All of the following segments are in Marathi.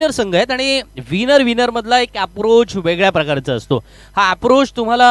विनर संघ आहेत आणि विनर विनर मधला एक अप्रोच वेगळ्या प्रकारचा असतो. हा अप्रोच तुम्हाला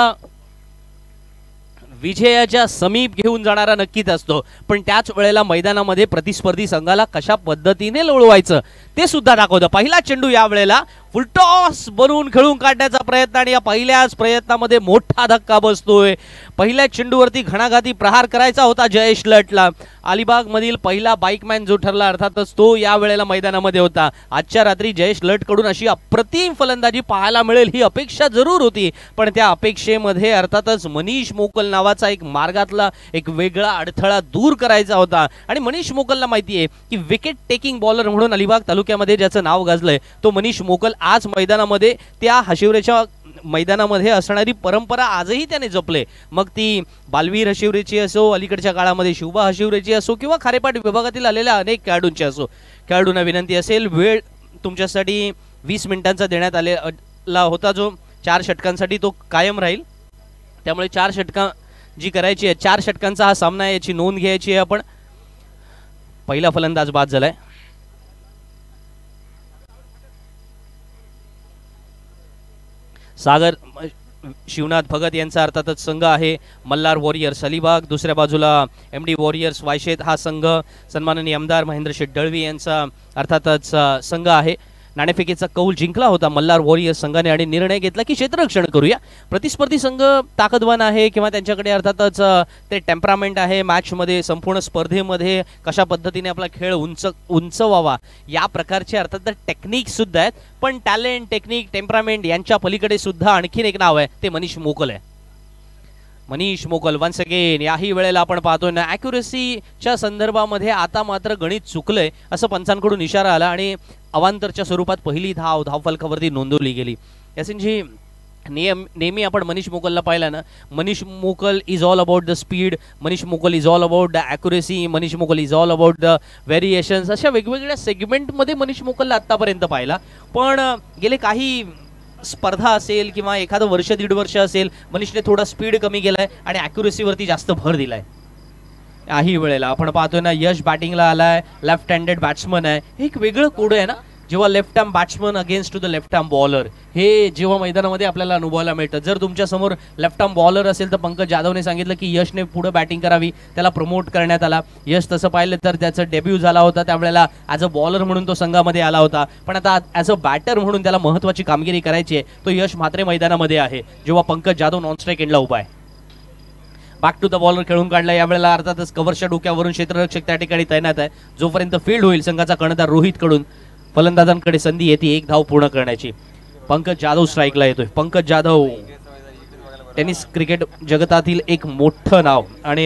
विजयाच्या समीप घेऊन जाणारा नक्कीच असतो. पण त्याच वेळेला मैदानामध्ये प्रतिस्पर्धी संघाला कशा पद्धतीने लोळवायचं ते सुद्धा दाखवतं. पहिला चेंडू या वेळेला फुलटॉस बनवून खेळून काढण्याचा प्रयत्न आणि या पहिल्याच प्रयत्नामध्ये मोठा धक्का बसतोय. पहिल्या चेंडूवरती घणाघाती प्रहार करायचा होता जयेश लटला. अलिबाग मधील पहिला बाईकमॅन जो ठरला अर्थातच तो या वेळेला मैदानामध्ये होता. आजच्या रात्री जयेश लटकडून अशी अप्रतिम फलंदाजी पाहायला मिळेल ही अपेक्षा जरूर होती. पण त्या अपेक्षेमध्ये अर्थातच मनीष मोकल नावाचा एक मार्गातला एक वेगळा अडथळा दूर करायचा होता. आणि मनीष मोकलला माहिती आहे की विकेट टेकिंग बॉलर म्हणून अलिबाग तालुक्यामध्ये ज्याचं नाव गाजलंय तो मनीष मोकल आज मैदानामध्ये त्या हशिवरेच्या मैदानामध्ये असणारी परंपरा आजही त्याने जपले. मग ती बालवीर हशिवरेची असो अलीकडच्या काळामध्ये शिवबा हशिवरेची असो किंवा खारेपाट विभागातील आलेल्या अनेक खेळाडूंची असो. खेळाडूंना विनंती असेल वेळ तुमच्यासाठी वीस मिनिटांचा देण्यात आलेला होता जो चार षटकांसाठी तो कायम राहील. त्यामुळे चार षटका जी करायची आहे चार षटकांचा हा सामना आहे याची नोंद घ्यायची आहे आपण. पहिला फलंदाज बाद झालाय. सागर शिवनाथ भगत यांचा अर्थातच संघ आहे. मल्हार वॉरियर्स अलिबाग दुसऱ्या बाजूला एम डी वॉरियर्स वायशेत हा संघ. सन्माननीय आमदार महेंद्र शेठ दळवी यांचा अर्थातच संघ आहे. नाणेफेकीचा कौल जिंकला होता मल्हार वॉरियर्स संघाने आणि निर्णय घेतला की क्षेत्ररक्षण करूया. प्रतिस्पर्धी संघ ताकदवान आहे किंवा त्यांच्याकडे अर्थातच ते टेम्परामेंट आहे मॅचमध्ये संपूर्ण स्पर्धेमध्ये कशा पद्धतीने आपला खेळ उंच उंचवावा या प्रकारचे अर्थात टेक्निकसुद्धा आहेत. पण टॅलेंट टेक्निक टेम्परामेंट यांच्या पलीकडे सुद्धा आणखीन एक नाव आहे ते मनीष मोकल आहे. मनीष मोकल वन्स अगेन याही वेळेला आपण पाहतोय ना अॅक्युरेसीच्या संदर्भामध्ये आता मात्र गणित चुकलंय असं पंचांकडून इशारा आला आणि अवांतरच्या स्वरूपात पहिली धाव धावफलकावरती नोंदवली गेली. यासिनजी नियम नेहमी आपण मनीष मोकलला पाहिला ना Manish Mokal is all about the speed Manish Mokal is all about the accuracy Manish Mokal is all about the variations अशा वेगवेगळ्या सेगमेंटमध्ये मनीष मोकलला आत्तापर्यंत पाहिला. पण गेले काही स्पर्धा असेल किंवा एखादं वर्ष दीड वर्ष असेल मनीषने थोडा स्पीड कमी केलाय आणि अॅक्युरेसीवरती जास्त भर दिला आहे याही वेळेला. आपण पाहतोय ना यश बॅटिंगला आलाय लेफ्ट हँडेड बॅट्समन आहे. हे एक वेगळं कोड आहे ना जेव्हा left arm batsman against to the left arm bowler हे जेव्हा मैदानामध्ये आपल्याला अनुभवायला मिळतं. जर तुमच्यासमोर लेफ्ट आर्म बॉलर असेल तर पंकज जाधवने सांगितलं की यशने पुढे बॅटिंग करावी. त्याला प्रमोट करण्यात आला. यश तसं पाहिलं तर त्याचं डेब्यू झाला होता. त्यावेळेला ॲज अ बॉलर म्हणून तो संघामध्ये आला होता. पण आता ॲज अ बॅटर म्हणून त्याला महत्त्वाची कामगिरी करायची आहे. तो यश म्हात्रे मैदानामध्ये आहे जेव्हा पंकज जाधव नॉन स्ट्राईक एंडला उभा आहे. बॅक टू द बॉलर खेळून काढला. यावेळेला अर्थातच कव्हरच्या डोक्यावरून क्षेत्ररक्षक त्या ठिकाणी तैनात आहे. जोपर्यंत फील्ड होईल संघाचा कर्णधार रोहित कडून फलंदाजांकडे संधी येते एक धाव पूर्ण करण्याची. पंकज जाधव स्ट्राईकला येतोय. पंकज जाधव टेनिस क्रिकेट जगतातील एक मोठं नाव. आणि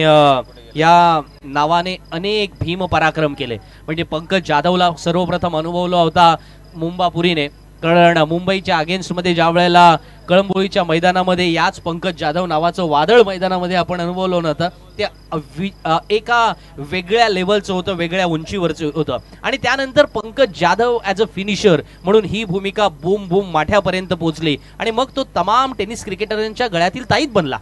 या नावाने अनेक भीम पराक्रम केले. म्हणजे पंकज जाधवला सर्वप्रथम अनुभवला होता मुंबापुरीने. कारण मुंबईच्या अगेन्स्टमध्ये ज्या वेळेला कळंबोळीच्या मैदानामध्ये याच पंकज जाधव नावाचं वादळ मैदानामध्ये आपण अनुभवलं नव्हतं ते एका वेगळ्या लेवलचं होतं वेगळ्या उंचीवरचं होतं. आणि त्यानंतर Pankaj Jadhav as a finisher म्हणून ही भूमिका बूम बूम माठ्यापर्यंत पोहोचली. आणि मग तो तमाम टेनिस क्रिकेटरांच्या गळ्यातील ताईत बनला.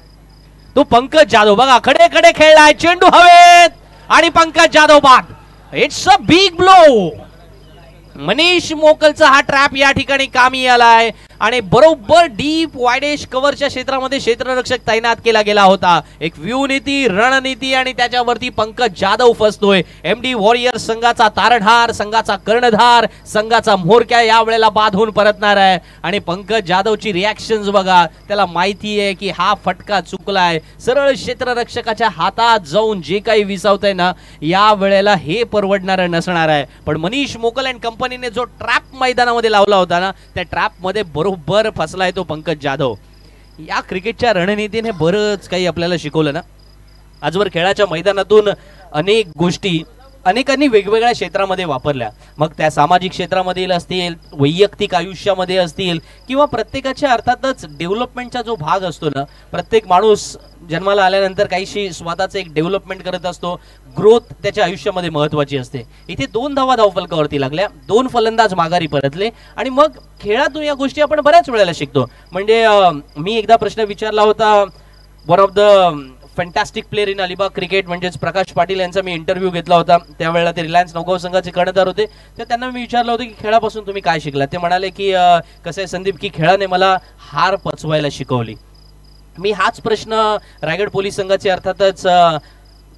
तो पंकज जाधव बघा खडे खडे खेळलाय चेंडू हवेत आणि पंकज जाधव बाद. It's a big blow Manish मोकलचा हा ट्रॅप या ठिकाणी कामी आलाय. आणि बरोबर डीप वायडेश कव्हरच्या क्षेत्रामध्ये क्षेत्ररक्षक तैनात केला गेला होता. एक व्यूनीती रणनीती आणि त्याच्यावरती पंकज जाधव फसतोय. एम डी वॉरियर संघाचा तारणहार संघाचा कर्णधार संघाचा म्होरक्या या वेळेला बाद होऊन परतणार आहे. आणि पंकज जाधवची रिॲक्शन बघा त्याला माहिती आहे की हा फटका चुकलाय. सरळ क्षेत्ररक्षकाच्या हातात जाऊन जे काही विसावतंय ना या वेळेला हे परवडणार नसणार आहे. पण मनीष मोकल अँड कंपनीने जो ट्रॅप मैदानामध्ये लावला होता ना त्या ट्रॅपमध्ये बरोबर बरोबर फसलाय तो पंकज जाधव. या क्रिकेटच्या रणनीतीने बरंच काही आपल्याला शिकवलं ना? आजवर खेळाच्या मैदानातून अनेक गोष्टी अनेकांनी वेगवेगळ्या क्षेत्रामध्ये वापरल्या. मग त्या सामाजिक क्षेत्रामधील असतील वैयक्तिक आयुष्यामध्ये असतील किंवा प्रत्येकाच्या अर्थातच डेव्हलपमेंटचा जो भाग असतो ना प्रत्येक माणूस जन्माला आल्यानंतर काहीशी स्वतःचं एक डेव्हलपमेंट करत असतो ग्रोथ त्याच्या आयुष्यामध्ये महत्वाची असते. इथे दोन धावा धावफलकावरती लागल्या. दोन फलंदाज माघारी परतले. आणि मग खेळातून या गोष्टी आपण बऱ्याच वेळेला शिकतो. म्हणजे मी एकदा प्रश्न विचारला होता one of the fantastic player in Alibag cricket म्हणजेच प्रकाश पाटील यांचा मी इंटरव्ह्यू घेतला होता. त्यावेळेला ते रिलायन्स नौगाव संघाचे कर्णधार होते. तर त्यांना मी विचारलं होतं की खेळापासून तुम्ही काय शिकला ते म्हणाले की कसं आहे संदीप की खेळाने मला हार पचवायला शिकवली. मी हाच प्रश्न रायगड पोलीस संघाचे अर्थातच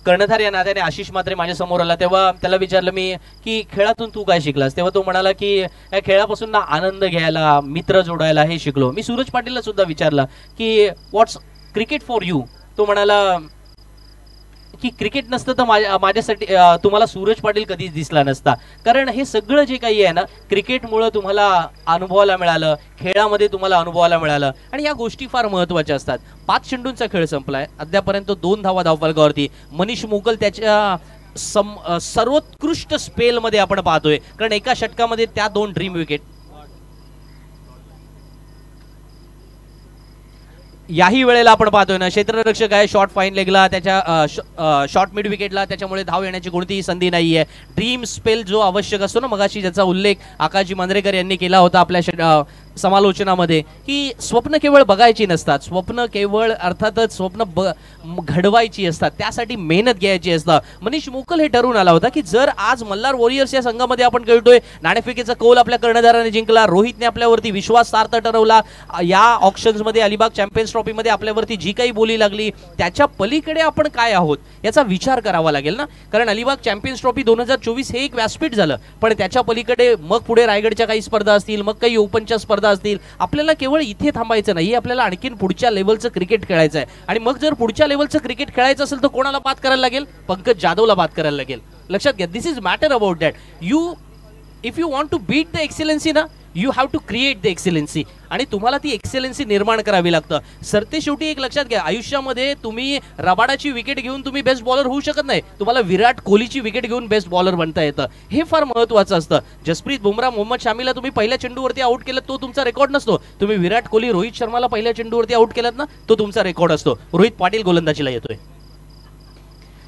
कर्णधार या नात्याने आशिष मात्रे माझ्यासमोर आला. तेव्हा त्याला विचारलं मी की खेळातून तू काय शिकलास? तेव्हा तो म्हणाला की या खेळापासून ना आनंद घ्यायला मित्र जोडायला हे शिकलो. मी सूरज पाटीलला सुद्धा विचारलं की व्हॉट्स क्रिकेट फॉर यू तो म्हणाला की क्रिकेट नसतं तर माझ्या माझ्यासाठी तुम्हाला सूरज पाटील कधीच दिसला नसता. कारण हे सगळं जे काही आहे ना क्रिकेटमुळं तुम्हाला अनुभवायला मिळालं खेळामध्ये तुम्हाला अनुभवायला मिळालं आणि या गोष्टी फार महत्त्वाच्या असतात. पाच चेंडूंचा खेळ संपलाय. अद्यापर्यंत दोन धावा धावफलकावरती मनीष मुगल त्याच्या सम सर्वोत्कृष्ट स्पेलमध्ये आपण पाहतोय. कारण एका षटकामध्ये त्या दोन ड्रीम विकेट याही वेळेला आपण पाहतोय ना क्षेत्ररक्षक आहे शॉर्ट फाईन लेगला त्याच्या शॉर्ट मिड विकेटला त्याच्यामुळे धाव येण्याची कोणतीही संधी नाहीये. ड्रीम स्पेल जो आवश्यक असतो ना मगाशी ज्याचा उल्लेख आकाशजी मांजरेकर यांनी केला होता आपल्या समालोचनामध्ये की स्वप्न केवळ बघायची नसतात. स्वप्न केवळ अर्थातच स्वप्न ब घडवायची असतात. त्यासाठी मेहनत घ्यायची असतं मनीष मोकल हे ठरवून आला होता की जर आज मल्हार वॉरियर्स या संघामध्ये आपण खेळतोय नाणेफेकीचा कौल आपल्या कर्णधाराने जिंकला रोहितने आपल्यावरती विश्वास सार्थ ठरवला या ऑप्शन्समध्ये अलिबाग चॅम्पियन्स ट्रॉफीमध्ये आपल्यावरती जी काही बोली लागली त्याच्या पलीकडे आपण काय आहोत याचा विचार करावा लागेल ना? कारण अलिबाग चॅम्पियन्स ट्रॉफी दोन हजार चोवीस हे एक व्यासपीठ झालं पण त्याच्या पलीकडे मग पुढे रायगडच्या काही स्पर्धा असतील मग काही ओपनच्या स्पर्धा असतील. आपल्याला केवळ इथे थांबायचं नाही आपल्याला आणखीन पुढच्या लेवलचं क्रिकेट खेळायचं आहे. आणि मग जर पुढच्या लेवलचं क्रिकेट खेळायचं असेल तर कोणाला बात करायला लागेल? पंकज जाधवला बात करायला लागेल. लक्षात घ्या this is matter about that you if you want to beat the excellency ना you have to create the excellency आणि तुम्हाला ती एक्सेलन्सी निर्माण करावी लागतं. सरते शेवटी एक लक्षात घ्या. आयुष्यामध्ये तुम्ही रबाडाची विकेट घेऊन तुम्ही बेस्ट बॉलर होऊ शकत नाही. तुम्हाला विराट कोहलीची विकेट घेऊन बेस्ट बॉलर बनता येतं. हे फार महत्वाचं असतं. जसप्रीत बुमराह मोहम्मद शामीला तुम्ही पहिल्या चेंडूवरती आउट केलं तो तुमचा रेकॉर्ड नसतो. तुम्ही विराट कोहली रोहित शर्माला पहिल्या चेंडूवरती आउट केलात ना तो तुमचा रेकॉर्ड असतो. रोहित पाटील गोलंदाजीला येतोय.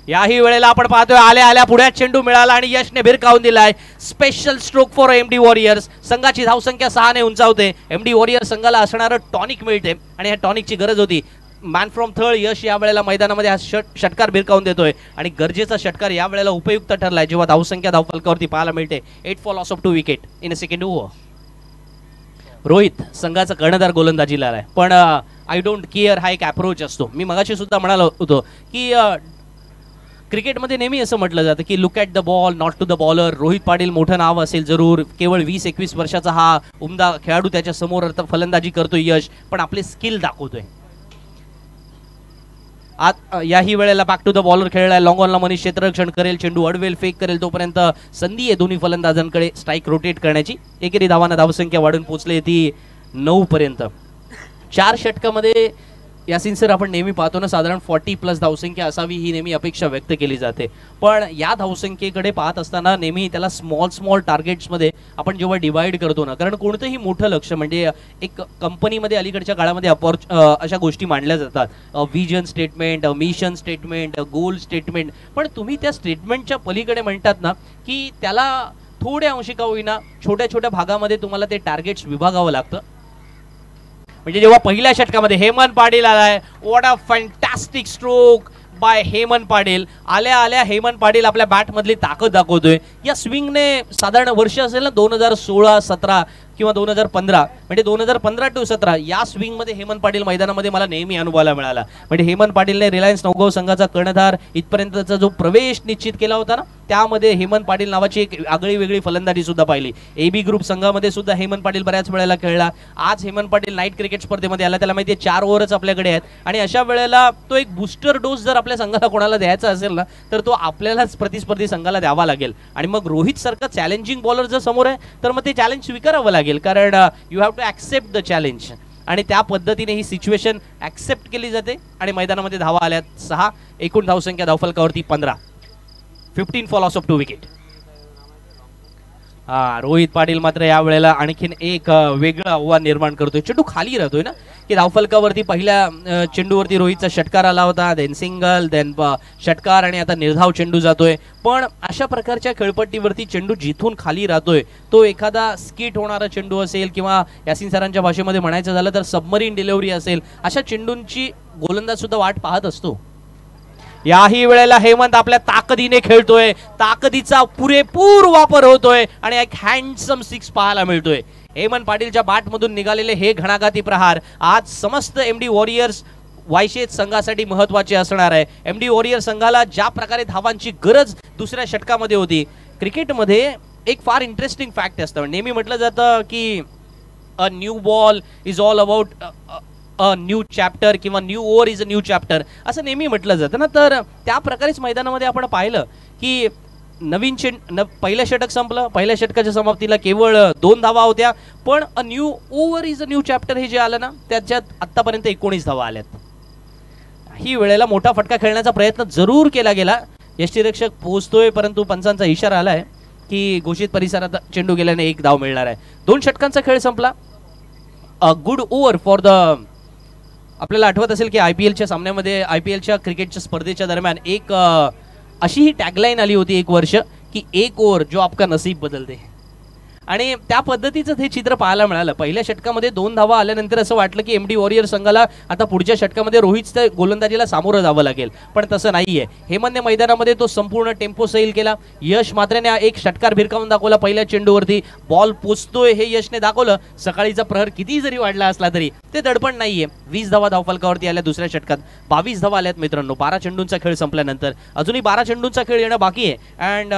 याही वेळेला आपण पाहतोय आल्या आल्या पुढ्यात चेंडू मिळाला आणि यशने भिरकावून दिलाय. Special stroke for M D warriors संघाची धावसंख्या सहाने उंचावते. एम डी वॉरियर्स संघाला असणारं टॉनिक मिळते आणि ह्या टॉनिकची गरज होती. मॅन फ्रॉम थर्ड यश या वेळेला मैदानामध्ये हा षट षटकार भिरकावून देतोय. आणि गरजेचा षटकार या वेळेला उपयुक्त ठरलाय जेव्हा धावसंख्या धावफलकावरती पाहायला मिळते. Eight fall loss of two wicket in a second over Rohit संघाचा कर्णधार गोलंदाजीला आहे पण आय डोंट केअर हा एक अप्रोच असतो. मी मगाशी सुद्धा म्हणालो होतो की क्रिकेटमध्ये नेहमी असं म्हटलं जातं की look at the ball not to the bowler Rohit Patil मोठं नाव असेल जरूर. केवळ वीस एकवीस वर्षाचा हा उमदा खेळाडू त्याच्यासमोर अर्थ फलंदाजी करतोय यश पण आपले स्किल दाखवतोय. आत याही वेळेला बॅक टू द बॉलर खेळलाय. लॉंग ऑनला मनीष क्षेत्ररक्षण करेल चेंडू अडवेल फेक करेल तोपर्यंत संधी आहे दोन्ही फलंदाजांकडे स्ट्राईक रोटेट करण्याची. एकेरी धावांना धावसंख्या वाढून पोहोचली ती नऊ पर्यंत चार षटकामध्ये यासिन सर आपण नेहमी पाहतो ना साधारण फॉर्टी प्लस धावसंख्या असावी ही नेहमी अपेक्षा व्यक्त केली जाते. पण या धावसंख्येकडे पाहत असताना नेहमी त्याला स्मॉल स्मॉल टार्गेट्समध्ये आपण जेव्हा डिवाइड करतो ना कारण कोणतंही मोठं लक्ष म्हणजे एक कंपनीमध्ये अलीकडच्या काळामध्ये अपॉर्च अशा गोष्टी मांडल्या जातात. Vision statement mission statement goal statement पण तुम्ही त्या स्टेटमेंटच्या पलीकडे म्हणतात ना की त्याला थोड्या अंशिका होईना छोट्या छोट्या भागामध्ये तुम्हाला ते टार्गेट्स विभागावं लागतं. म्हणजे जेव्हा पहिल्या षटकामध्ये हेमंत पाटील आलाय what a fantastic stroke by Hemant Patil. आल्या आल्या हेमंत पाटील आपल्या बॅटमधली ताकद दाखवतोय. या स्विंगने साधारण वर्ष असेल ना दोन हजार सोळा सतरा किंवा दोन हजार पंधरा म्हणजे दोन हजार पंधरा टू सतरा या स्विंगमध्ये हेमंत पाटील मैदानामध्ये मला नेहमी अनुभवायला मिळाला. म्हणजे हेमंत पाटीलने रिलायन्स नौगाव संघाचा कर्णधार इथपर्यंतचा जो प्रवेश निश्चित केला होता ना त्यामध्ये हेमंत पाटील नावाची एक आगळी वेगळी फलंदाजी सुद्धा पाहिली. ए बी ग्रुप संघामध्ये सुद्धा हेमंत पाटील बऱ्याच वेळेला खेळला. आज हेमंत पाटील नाईट क्रिकेट स्पर्धेमध्ये आला. त्याला माहिती आहे चार ओव्हरच आपल्याकडे आहेत. आणि अशा वेळेला तो एक बुस्टर डोस जर आपल्या संघाला कोणाला द्यायचा असेल ना तर तो आपल्यालाच प्रतिस्पर्धी संघाला द्यावा लागेल. आणि मग रोहित सारखा चॅलेंजिंग बॉलर जर समोर आहे तर मग ते चॅलेंज स्वीकारावं लागेल. कारण you have to accept the challenge आणि त्या पद्धतीने ही सिच्युएशन ॲक्सेप्ट केली जाते. आणि मैदानामध्ये धावा आल्यात सहा. एकूण धावसंख्या धावफलकावरती पंधरा. फिफ्टीन फॉल ऑस ऑफ टू विकेट हा रोहित पाटील मात्र या वेळेला आणखीन एक वेगळं आव्हान निर्माण करतोय. चेंडू खाली राहतोय ना? की धावफलकावरती पहिल्या चेंडूवरती रोहितचा षटकार आला होता देन सिंगल देन षटकार आणि आता निर्धाव चेंडू जातोय. पण अशा प्रकारच्या खेळपट्टीवरती चेंडू जिथून खाली राहतोय तो एखादा स्किट होणारा चेंडू असेल किंवा यासिन सरांच्या भाषेमध्ये म्हणायचं झालं तर सबमरीन डिलिव्हरी असेल अशा चेंडूंची गोलंदाज सुद्धा वाट पाहत असतो. याही वेळेला हेमंत आपल्या ताकदीने खेळतोय. ताकदीचा पुरेपूर वापर होतोय आणि एक हँडसम सिक्स पाहायला मिळतोय. हेमंत पाटीलच्या बाटमधून निघालेले हे घणाघाती प्रहार आज समस्त एम डी वॉरियर्स वायशेत संघासाठी महत्त्वाचे असणार आहे. एम डी वॉरियर संघाला ज्या प्रकारे धावांची गरज दुसऱ्या षटकामध्ये होती क्रिकेटमध्ये एक फार इंटरेस्टिंग फॅक्ट असतं. नेहमी म्हटलं जातं की a new ball is all about a new chapter किंवा new over is a new chapter असं नेहमी म्हटलं जातं ना. तर त्या प्रकारेच मैदानामध्ये आपण पाहिलं की नवीन चेंड न, पहिलं षटक संपलं. पहिल्या षटकाच्या समाप्तीला केवळ दोन धावा होत्या, पण new over is a new chapter हे जे आलं ना, त्याच्यात आत्तापर्यंत एकोणीस धावा आल्यात. ही वेळेला मोठा फटका खेळण्याचा प्रयत्न ज़रूर केला गेला. यष्टीरक्षक पोहोचतोय, परंतु पंचांचा इशारा आलाय की घोषित परिसरात चेंडू गेल्याने एक धाव मिळणार आहे. दोन षटकांचा खेळ संपला. A good over for the आपल्याला आठवत असेल की आय पी एलच्या सामन्यामध्ये आय पी एलच्या क्रिकेटच्या स्पर्धेच्या दरम्यान एक अशी ही टॅगलाईन आली होती एक वर्ष की एक ओव्हर जो आपका नसीब बदलते आणि त्या पद्धतीचं हे चित्र पाहायला मिळालं. पहिल्या षटकामध्ये दोन धावा आल्यानंतर असं वाटलं की एम डी वॉरियर संघाला आता पुढच्या षटकामध्ये रोहितच्या गोलंदाजीला सामोरं जावं लागेल. पण तसं नाहीये. हेमंतने मैदानामध्ये तो संपूर्ण टेम्पो सैल केला. यश मात्रेने एक षटकार भिरकावून दाखवला पहिल्या चेंडूवरती. बॉल पोचतोय हे यशने दाखवलं. सकाळीचा प्रहर किती जरी वाढला असला तरी ते दडपण नाहीये. वीस धावा धावफलकावरती आल्या दुसऱ्या षटकात. बावीस धावा आल्यात मित्रांनो. बारा चेंडूंचा खेळ संपल्यानंतर. अजूनही बारा चेंडूंचा खेळ येणं बाकी आहे. अँड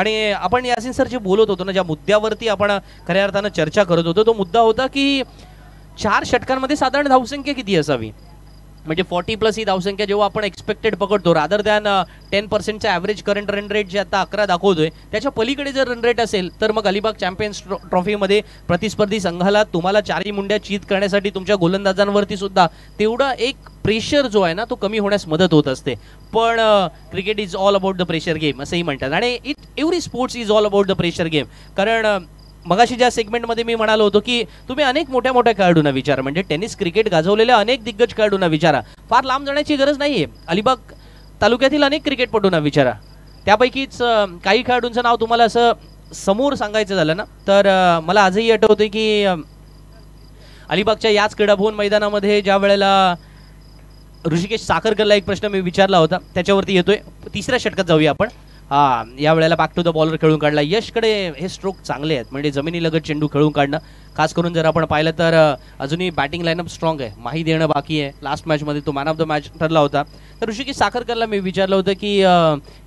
आणि आपण यासिन सर जे बोलत होतो ना ज्या मुद्द्यावरती आपण खऱ्या अर्थानं चर्चा करत होतो तो मुद्दा होता की चार षटकांमध्ये साधारण धावसंख्या किती असावी? म्हणजे फॉर्टी प्लस ही धावसंख्या जेव्हा आपण एक्सपेक्टेड पकडतो रादर दॅन टेन पर्सेंटचा ॲव्हरेज करंट रन रेट जे आता अकरा दाखवतोय त्याच्या पलीकडे जर रन रेट असेल तर मग अलिबाग चॅम्पियन्स ट्रॉफीमध्ये प्रतिस्पर्धी संघाला तुम्हाला चारही मुंड्या चीत करण्यासाठी तुमच्या गोलंदाजांवरती सुद्धा तेवढा एक प्रेशर जो आहे ना तो कमी होण्यास मदत होत असते. पण cricket is all about the pressure game असंही म्हणतात. आणि it every sports is all about the pressure game कारण uh, मगाशी ज्या सेगमेंटमध्ये मी म्हणालो होतो की तुम्ही अनेक मोठ्या मोठ्या खेळाडूंना विचारा. म्हणजे टेनिस क्रिकेट गाजवलेल्या अनेक दिग्गज खेळाडूंना विचारा. फार लांब जाण्याची गरज नाही आहे अलिबाग तालुक्यातील अनेक क्रिकेटपटूंना विचारा. त्यापैकीच काही खेळाडूंचं नाव तुम्हाला असं समोर सांगायचं झालं ना तर मला आजही आठवते की अलिबागच्या याच क्रीडाभवन मैदानामध्ये ज्या वेळेला ऋषिकेश साखरकरला एक प्रश्न मी विचारला होता त्याच्यावरती येतोय. तिसऱ्या षटकात जाऊया आपण. हा या वेळेला बॅक टू द बॉलर खेळून काढला. यशकडे हे स्ट्रोक चांगले आहेत. म्हणजे जमिनीलगत चेंडू खेळून काढणं. खास करून जर आपण पाहिलं तर अजूनही बॅटिंग लाईनअप स्ट्रॉंग आहे. माही देणं बाकी आहे. लास्ट मॅचमध्ये तो मॅन ऑफ द मॅच ठरला होता. तर ऋषिकी साखरकरला मी विचारलं होतं की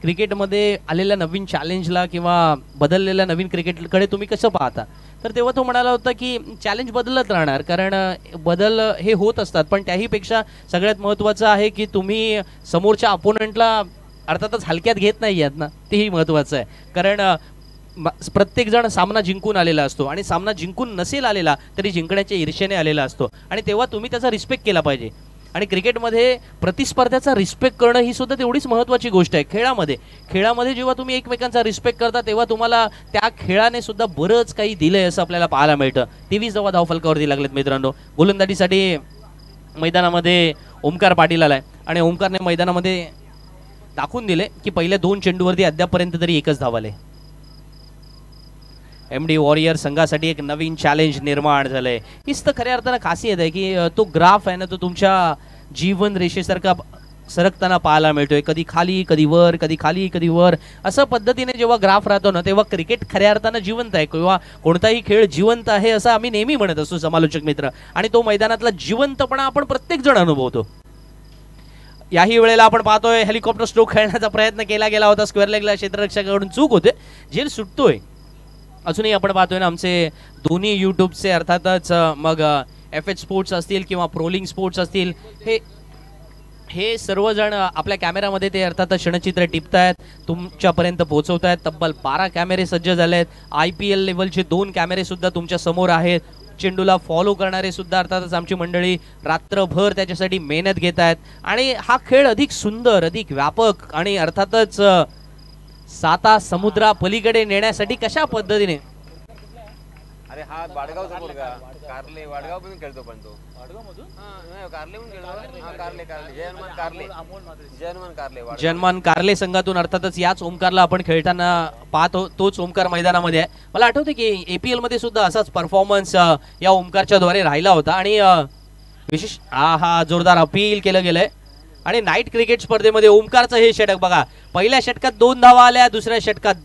क्रिकेटमध्ये आलेल्या नवीन चॅलेंजला किंवा बदललेल्या नवीन क्रिकेटकडे तुम्ही कसं पाहता? तर तेव्हा तो म्हणाला होता की चॅलेंज बदलत राहणार. कारण बदल हे होत असतात. पण त्याहीपेक्षा सगळ्यात महत्त्वाचं आहे की तुम्ही समोरच्या अपोनंटला अर्थातच हलक्यात घेत नाही आहेत ना तेही महत्त्वाचं आहे. कारण प्रत्येकजण सामना जिंकून आलेला असतो आणि सामना जिंकून नसेल आलेला तरी जिंकण्याच्या ईर्षेने आलेला असतो. आणि तेव्हा तुम्ही त्याचा रिस्पेक्ट केला पाहिजे. आणि क्रिकेटमध्ये प्रतिस्पर्ध्याचा रिस्पेक्ट करणं ही सुद्धा तेवढीच महत्त्वाची गोष्ट आहे. खेळामध्ये खेळामध्ये जेव्हा तुम्ही एकमेकांचा रिस्पेक्ट करता तेव्हा तुम्हाला त्या खेळाने सुद्धा बरंच काही दिलंय असं आपल्याला पाहायला मिळतं. तेवीस जेव्हा धावफलकावरती लागलेत मित्रांनो. गोलंदाजीसाठी मैदानामध्ये ओमकार पाटील आलाय. आणि ओमकारने मैदानामध्ये दाखवून दिले की पहिल्या दोन चेंडूवरती अद्यापपर्यंत तरी एकच धाव आले एम डी वॉरियर संघासाठी एक नवीन चॅलेंज निर्माण झालंय. हीच तर खऱ्या अर्थानं खासियत आहे की तो ग्राफ आहे ना तो तुमच्या जीवन रेषेसारखा सरकताना पाहायला मिळतोय. कधी खाली कधी वर कधी खाली कधी वर. असं पद्धतीने जेव्हा ग्राफ राहतो ना तेव्हा क्रिकेट खऱ्या अर्थानं जिवंत आहे किंवा कोणताही खेळ जिवंत आहे असं आम्ही नेहमी म्हणत असतो समालोचक मित्र. आणि तो मैदानातला जिवंतपणा आपण प्रत्येक जण अनुभवतो. याही वेळेला आपण पाहतोय हेलिकॉप्टर स्ट्रोक खेळण्याचा प्रयत्न केला गेला होता. स्क्वेअर लेगला क्षेत्ररक्षकाकडून चूक होते. झेल सुटतोय. अजूनही आपण पाहतोय ना आमचे दोन्ही यूट्यूबचे अर्थातच मग एफ एच स्पोर्ट्स असतील किंवा प्रोलिंग स्पोर्ट्स असतील हे हे सर्वजण आपल्या कॅमेऱ्यामध्ये ते अर्थातच क्षणचित्र टिपतायत तुमच्यापर्यंत पोहोचवत आहेत तब्बल बारा कॅमेरे सज्ज झाले आहेत आय पी एल लेवलचे दोन कॅमेरे सुद्धा तुमच्यासमोर आहेत. चेंडूला फॉलो करणारे सुद्धा अर्थातच आमची मंडळी रात्रभर त्याच्यासाठी मेहनत घेत आहेत. आणि हा खेळ अधिक सुंदर अधिक व्यापक आणि अर्थातच साता समुद्रा पलीकडे नेण्यासाठी कशा पद्धतीने? अरे हा वाडगावचा पोरगा. कारले वाडगाव पण खेळतो पण तो. जनमन कारले कारले कारले. जयनमान कारले. जयनमान कारले कारले संघातून अर्थातच याच ओमकारला आपण खेळताना पाहतो तोच ओमकार मैदानामध्ये आहे. मला आठवतं की एपीएलमध्ये सुद्धा असाच परफॉर्मन्स या ओमकारच्या द्वारे राहिला होता. आणि विशेष हा हा जोरदार अपील केलं गेलंय. आणि नाईट क्रिकेट स्पर्धेमध्ये ओमकारचं हे षटक बघा. पहिल्या षटकात दोन धावा आल्या दुसऱ्या षटकात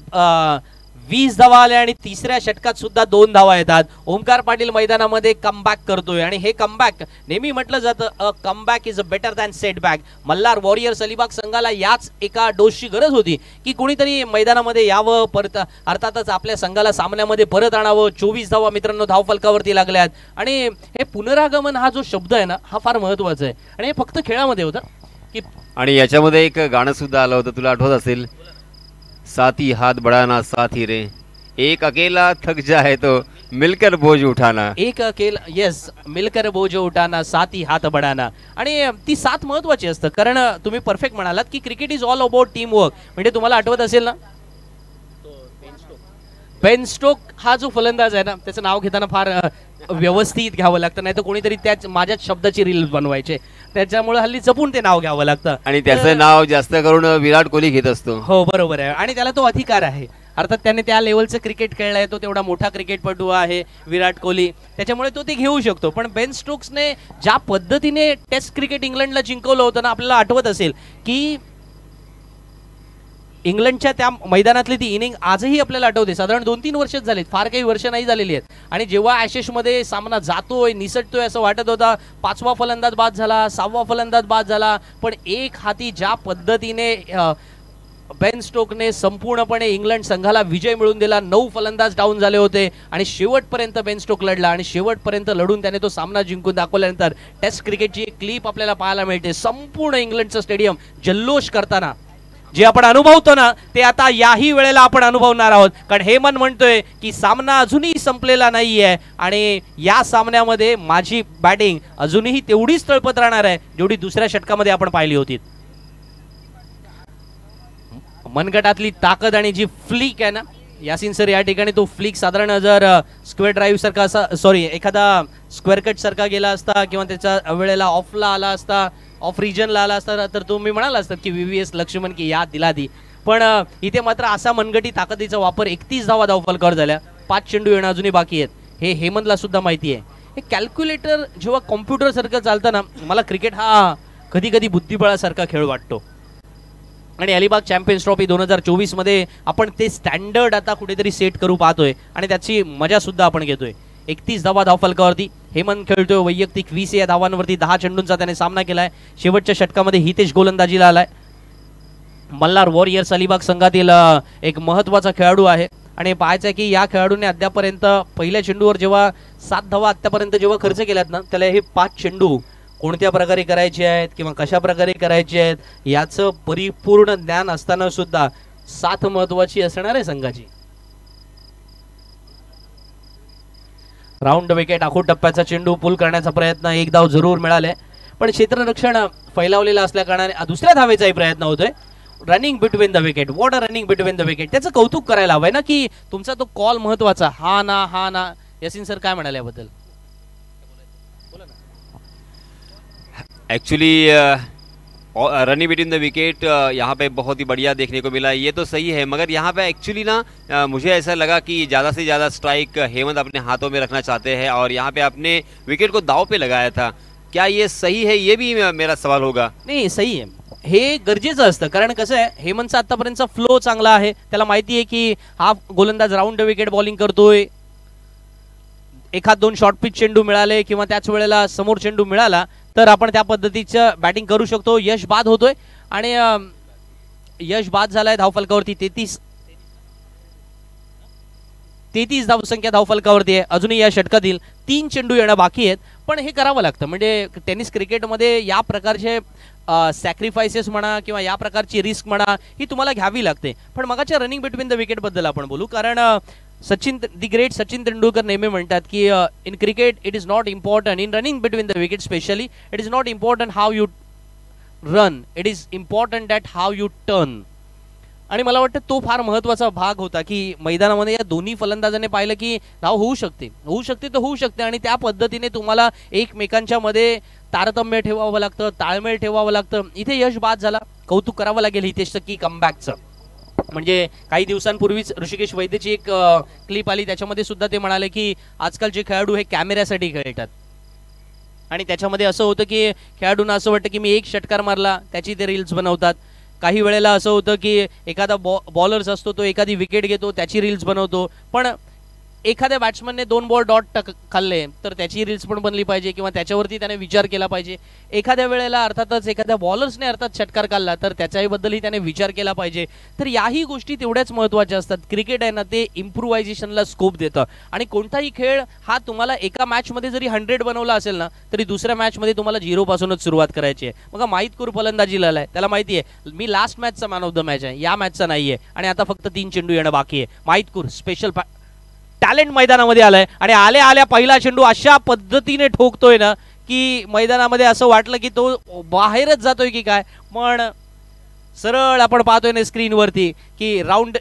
वीस धावा आल्या आणि तिसऱ्या षटकात सुद्धा दोन धावा येतात. ओमकार पाटील मैदानामध्ये कमबॅक करतोय आणि हे कमबॅक नेहमी म्हटलं जातं a comeback is a better than setback Malhar warriors Alibag संघाला याच एका डोसची गरज होती की कोणीतरी मैदानामध्ये यावं परत अर्थातच आपल्या संघाला सामन्यामध्ये परत आणावं. चोवीस धावा मित्रांनो धावफलकावरती लागल्यात. आणि हे पुनरागमन हा जो शब्द आहे ना हा फार महत्त्वाचा आहे. आणि हे फक्त खेळामध्ये होतं. की आणि याच्यामध्ये एक गाणं सुद्धा आलं होतं तुला आठवत असेल? साथी हात बढाना साथी रे। एक अकेला थक जाए तो मिलकर बोझ उठाना। एक अकेला येस मिलकर बोझ उठाना साथी हात बडाना आणि ती साथ महत्वाची असतं कारण तुम्ही परफेक्ट म्हणालात की cricket is all about team work म्हणजे तुम्हाला आठवत असेल ना? बेन स्टोक हा जो फलंदाज आहे ना त्याचं नाव घेताना फार व्यवस्थित घ्यावं लागतं नाही तर कोणीतरी त्याच माझ्याच शब्दाची रील बनवायचे. त्याच्यामुळे हल्ली जपून ते नाव घ्यावं लागतं. आणि त्याचं नाव जास्त करून विराट कोहली घेत असतो. हो बरोबर आहे. आणि त्याला तो अधिकार आहे. अर्थात त्याने त्या लेवलचं क्रिकेट खेळलाय तो तेवढा मोठा क्रिकेटपटू आहे विराट कोहली. त्याच्यामुळे तो ते घेऊ शकतो. पण बेन स्टोक्सने ज्या पद्धतीने टेस्ट क्रिकेट इंग्लंडला जिंकवलं होतं ना आपल्याला आठवत असेल की इंग्लंडच्या त्या मैदानातली ती इनिंग आजही आपल्याला आठवते. साधारण दोन तीन वर्षच झालीत. फार काही वर्ष नाही झालेली आहेत. आणि जेव्हा ॲशेसमध्ये सामना जातोय निसटतोय असं वाटत होता पाचवा फलंदाज बाद झाला सहावा फलंदाज बाद झाला पण एक हाती ज्या पद्धतीने बेन स्टोकने संपूर्णपणे इंग्लंड संघाला विजय मिळवून दिला नऊ फलंदाज डाऊन झाले होते आणि शेवटपर्यंत बेन स्टोक लढला आणि शेवटपर्यंत लढून त्याने तो सामना जिंकून दाखवल्यानंतर टेस्ट क्रिकेटची एक क्लिप आपल्याला पाहायला मिळते. संपूर्ण इंग्लंडचं स्टेडियम जल्लोष करताना जे आपण अनुभवतो ना ते आता याही वेळेला आपण अनुभवणार आहोत. कारण हेमन म्हणतोय की सामना अजूनही संपलेला नाहीये आणि या सामन्यामध्ये माझी बॅटिंग अजूनही तेवढीच तळपत राहणार आहे जेवढी दुसऱ्या षटकामध्ये आपण पाहिली होती. मनगटातली ताकद आणि जी फ्लिक आहे ना यासिन सर या ठिकाणी तो फ्लिक साधारण जर स्क्वेअर ड्राईव्ह सारखा असा सॉरी एखादा स्क्वेअर कट सारखा गेला असता किंवा त्याच्या वेळेला ऑफला आला असता ऑफ रिजनला आला असता तर तुम्ही म्हणाला असतात की व्ही एस लक्ष्मण की या दिला दी पण इथे मात्र असा मनगटी ताकदीचा वापर एकतीस धावा धावफलकावर झाल्या. पाच चेंडू येणं अजूनही बाकी आहेत. हे हेमंतला सुद्धा माहिती आहे. हे कॅल्क्युलेटर जेव्हा कॉम्प्युटर सारखं चालतं ना मला क्रिकेट हा कधी कधी बुद्धिबळासारखा खेळ वाटतो. आणि अलिबाग चॅम्पियन्स ट्रॉफी दोन हजार चोवीसमध्ये आपण ते स्टँडर्ड आता कुठेतरी सेट करू पाहतोय. आणि त्याची मजासुद्धा आपण घेतोय. एकतीस धावा धावफलकावरती हेमंत खेळतोय वैयक्तिक वीस या धावांवरती दहा चेंडूंचा त्याने सामना केलाय. शेवटच्या षटकामध्ये हितेश गोलंदाजीला आलाय. मल्हार वॉरियर्स अलिबाग संघातील एक महत्त्वाचा खेळाडू आहे. आणि पाहायचं आहे की या खेळाडूने अद्यापर्यंत पहिल्या चेंडूवर जेव्हा सात धावा आतापर्यंत जेव्हा खर्च केल्यात ना त्याला हे पाच चेंडू कोणत्या प्रकारे करायचे आहेत किंवा कशा प्रकारे करायचे आहेत याचं परिपूर्ण ज्ञान असताना सुद्धा साथ महत्वाची असणार आहे संघाची. राऊंड विकेट आखू टप्प्याचा चेंडू पुल करण्याचा प्रयत्न एक धाव जरूर मिळाले. पण क्षेत्ररक्षण फैलावलेलं असल्या कारणाने दुसऱ्या धावेचाही प्रयत्न होतोय. Running between the wicket what a running between the wicket त्याचं कौतुक करायला हवंय ना की तुमचा तो कॉल महत्त्वाचा. हा ना हा ना. यसिन सर काय म्हणाले याबद्दल? रनिंग बिटवीन द विकेट यहाँ पे बहुत ही बढ़िया देखने को मिला। ये तो सही है, मगर यहाँ पे एक्चुअली ना मुझे ऐसा लगा कि ज़्यादा से ज़्यादा स्ट्राइक हेमंत अपने हाथों में रखना चाहते हैं और यहाँ पे अपने विकेट को दाव पे लगाया था। क्या ये सही है? ये भी मेरा सवाल होगा। नाही, सही आहे हे गरजेचं असतं, कारण कसं आहे, हेमंतचा आतापर्यंतचा फ्लो चांगला आहे. त्याला माहिती आहे की हा गोलंदाज राऊंड विकेट बॉलिंग करतोय. एखाद दोन शॉर्ट पिच चेंडू मिळाले किंवा त्याच वेळेला समोर चेंडू मिळाला तर आपण त्या पद्धतीचं बॅटिंग करू शकतो. यश बाद होतोय. आणि यश बाद झालाय धावफलकावरती तेहतीस. तेहतीस धावसंख्या धावफलकावरती आहे. अजूनही या षटकातील तीन चेंडू येणं बाकी आहेत. पण हे करावं लागतं. म्हणजे टेनिस क्रिकेटमध्ये या प्रकारचे सॅक्रिफायसेस म्हणा किंवा या प्रकारची रिस्क म्हणा ही तुम्हाला घ्यावी लागते. पण मगाच्या रनिंग बिटवीन द विकेटबद्दल आपण बोलू. कारण सचिन द ग्रेट सचिन तेंडुलकर नेहमी म्हणतात की in cricket it is not important in running between the wicket specially it is not important how you run it is important that how you turn आणि मला वाटतं तो फार महत्त्वाचा भाग होता की मैदानामध्ये या दोन्ही फलंदाजाने पाहिलं की धाव होऊ शकते. होऊ शकते तर होऊ शकते आणि त्या पद्धतीने तुम्हाला एकमेकांच्या मध्ये तारतम्य ठेवावं लागतं ताळमेळ ठेवावं लागतं. इथे यश बाद झाला. कौतुक करावं लागेल हितेशचं की कमबॅकचं म्हणजे काही दिवसांपूर्वीच ऋषिकेश वैद्यची एक क्लिप आली. त्याच्यामध्ये सुद्धा ते म्हणाले की आजकाल जे खेळाडू हे कॅमेऱ्यासाठी खेळतात. आणि त्याच्यामध्ये असं होतं की खेळाडूंना असं वाटतं की मी एक षटकार मारला त्याची ते रील्स बनवतात. काही वेळेला असं होतं की एखादा बॉ बॉलर्स असतो तो एखादी विकेट घेतो त्याची रील्स बनवतो. पण एखाद्या बॅट्समनने दोन बॉल डॉट टक खाल्ले तर त्याची रील्स पण बनली पाहिजे किंवा त्याच्यावरती त्याने विचार केला पाहिजे. एखाद्या वेळेला अर्थातच एखाद्या बॉलर्सने अर्थात षटकार काढला तर त्याच्याबद्दलही त्याने विचार केला पाहिजे. तर याही गोष्टी तेवढ्याच महत्त्वाच्या असतात. क्रिकेट आहे ना ते इम्प्रुव्हायझेशनला स्कोप देतं. आणि कोणताही खेळ हा तुम्हाला एका मॅचमध्ये जरी हंड्रेड बनवला असेल ना तरी दुसऱ्या मॅचमध्ये तुम्हाला झिरोपासूनच सुरुवात करायची आहे. मग माहीत करू फलंदाजीला आहे त्याला माहिती आहे मी लास्ट मॅचचा मॅन ऑफ द मॅच आहे. या मॅचचा नाही आहे आणि आता फक्त तीन चेंडू येणं बाकी आहे. माहीत कूर स्पेशल टॅलेंट मैदानामध्ये आलंय. आणि आल्या आल्या पहिला चेंडू अशा पद्धतीने ठोकतोय ना की मैदानामध्ये असं वाटलं की तो बाहेरच जातोय की काय. पण सरळ आपण पाहतोय ना स्क्रीनवरती की राऊंड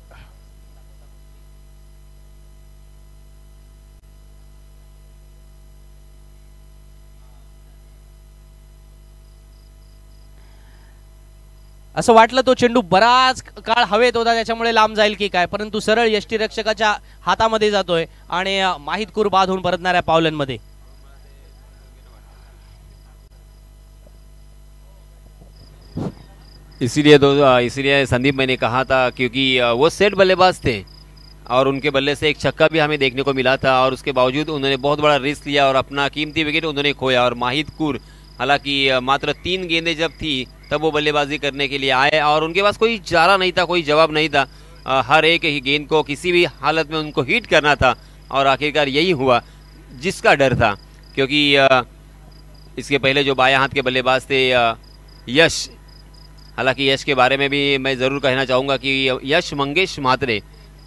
असं वाटलं तो चेंडू बराच काळ हवेत होता त्याच्यामुळे लांब जाईल की काय. परंतु सरळ यष्टीरक्षकाच्या हातामध्ये जातोय आणि माहितकूर बाद होऊन परतणाऱ्या पावलांमध्ये. इसीलिए दो इसीलिए संदीप मैंने कहा था क्योंकि वो सेट बल्लेबाज थे और उनके बल्ले से एक छक्का भी हमें देखने को मिला था और उसके बावजूद उन्होंने बहुत बड़ा रिस्क लिया और अपना कीमती विकेट उन्होंने खोया और माहिद कुर हालांकि मात्र तीन गेंदें जब थी तब वो बल्लेबाजी करने के लिए आए और उनके पास कोई चारा नहीं था कोई जवाब नहीं था। आ, हर एक ही गेंद को किसी भी हालत में उनको हिट करना था और आखिरकार यही हुआ जिसका डर था। क्योंकि आ, इसके पहले जो बाया हाथ के बल्लेबाज थे यश हालाँकि यश के बारे में भी मैं ज़रूर कहना चाहूँगा कि यश मंगेश मात्रे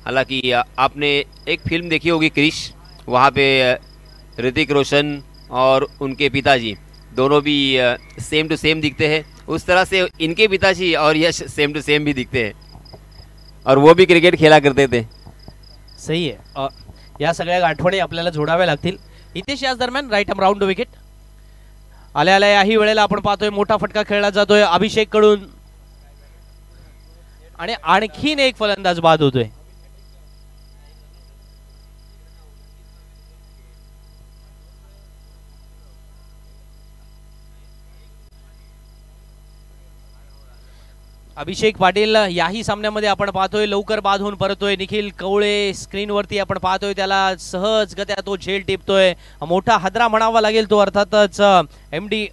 हालाँकि आपने एक फ़िल्म देखी होगी क्रिश वहाँ पे ऋतिक रोशन और उनके पिताजी दोनों भी सेम टू सेम दिखते हैं। उस तरह से इनके पिताजी और यश सेम टू सेम भी दिखते हैं। और वो भी क्रिकेट खेला करते थे। सही आहे या सगळ्या आठवणी आपल्याला जोडाव्या लागतील. इथेच याच दरम्यान राईट आम राऊंड विकेट आल्या आल्या याही वेळेला आपण पाहतोय मोठा फटका खेळला जातोय अभिषेक कडून आणि आणखीन एक फलंदाज बाद होतोय. अभिषेक पाटील याही सामन्यामध्ये आपण पाहतोय लवकर बाद होऊन परतोय. निखिल कवळे स्क्रीनवरती आपण पाहतोय त्याला सहजगत्या तो झेल टिपतोय. मोठा हादरा म्हणावा लागेल तो अर्थातच एम डी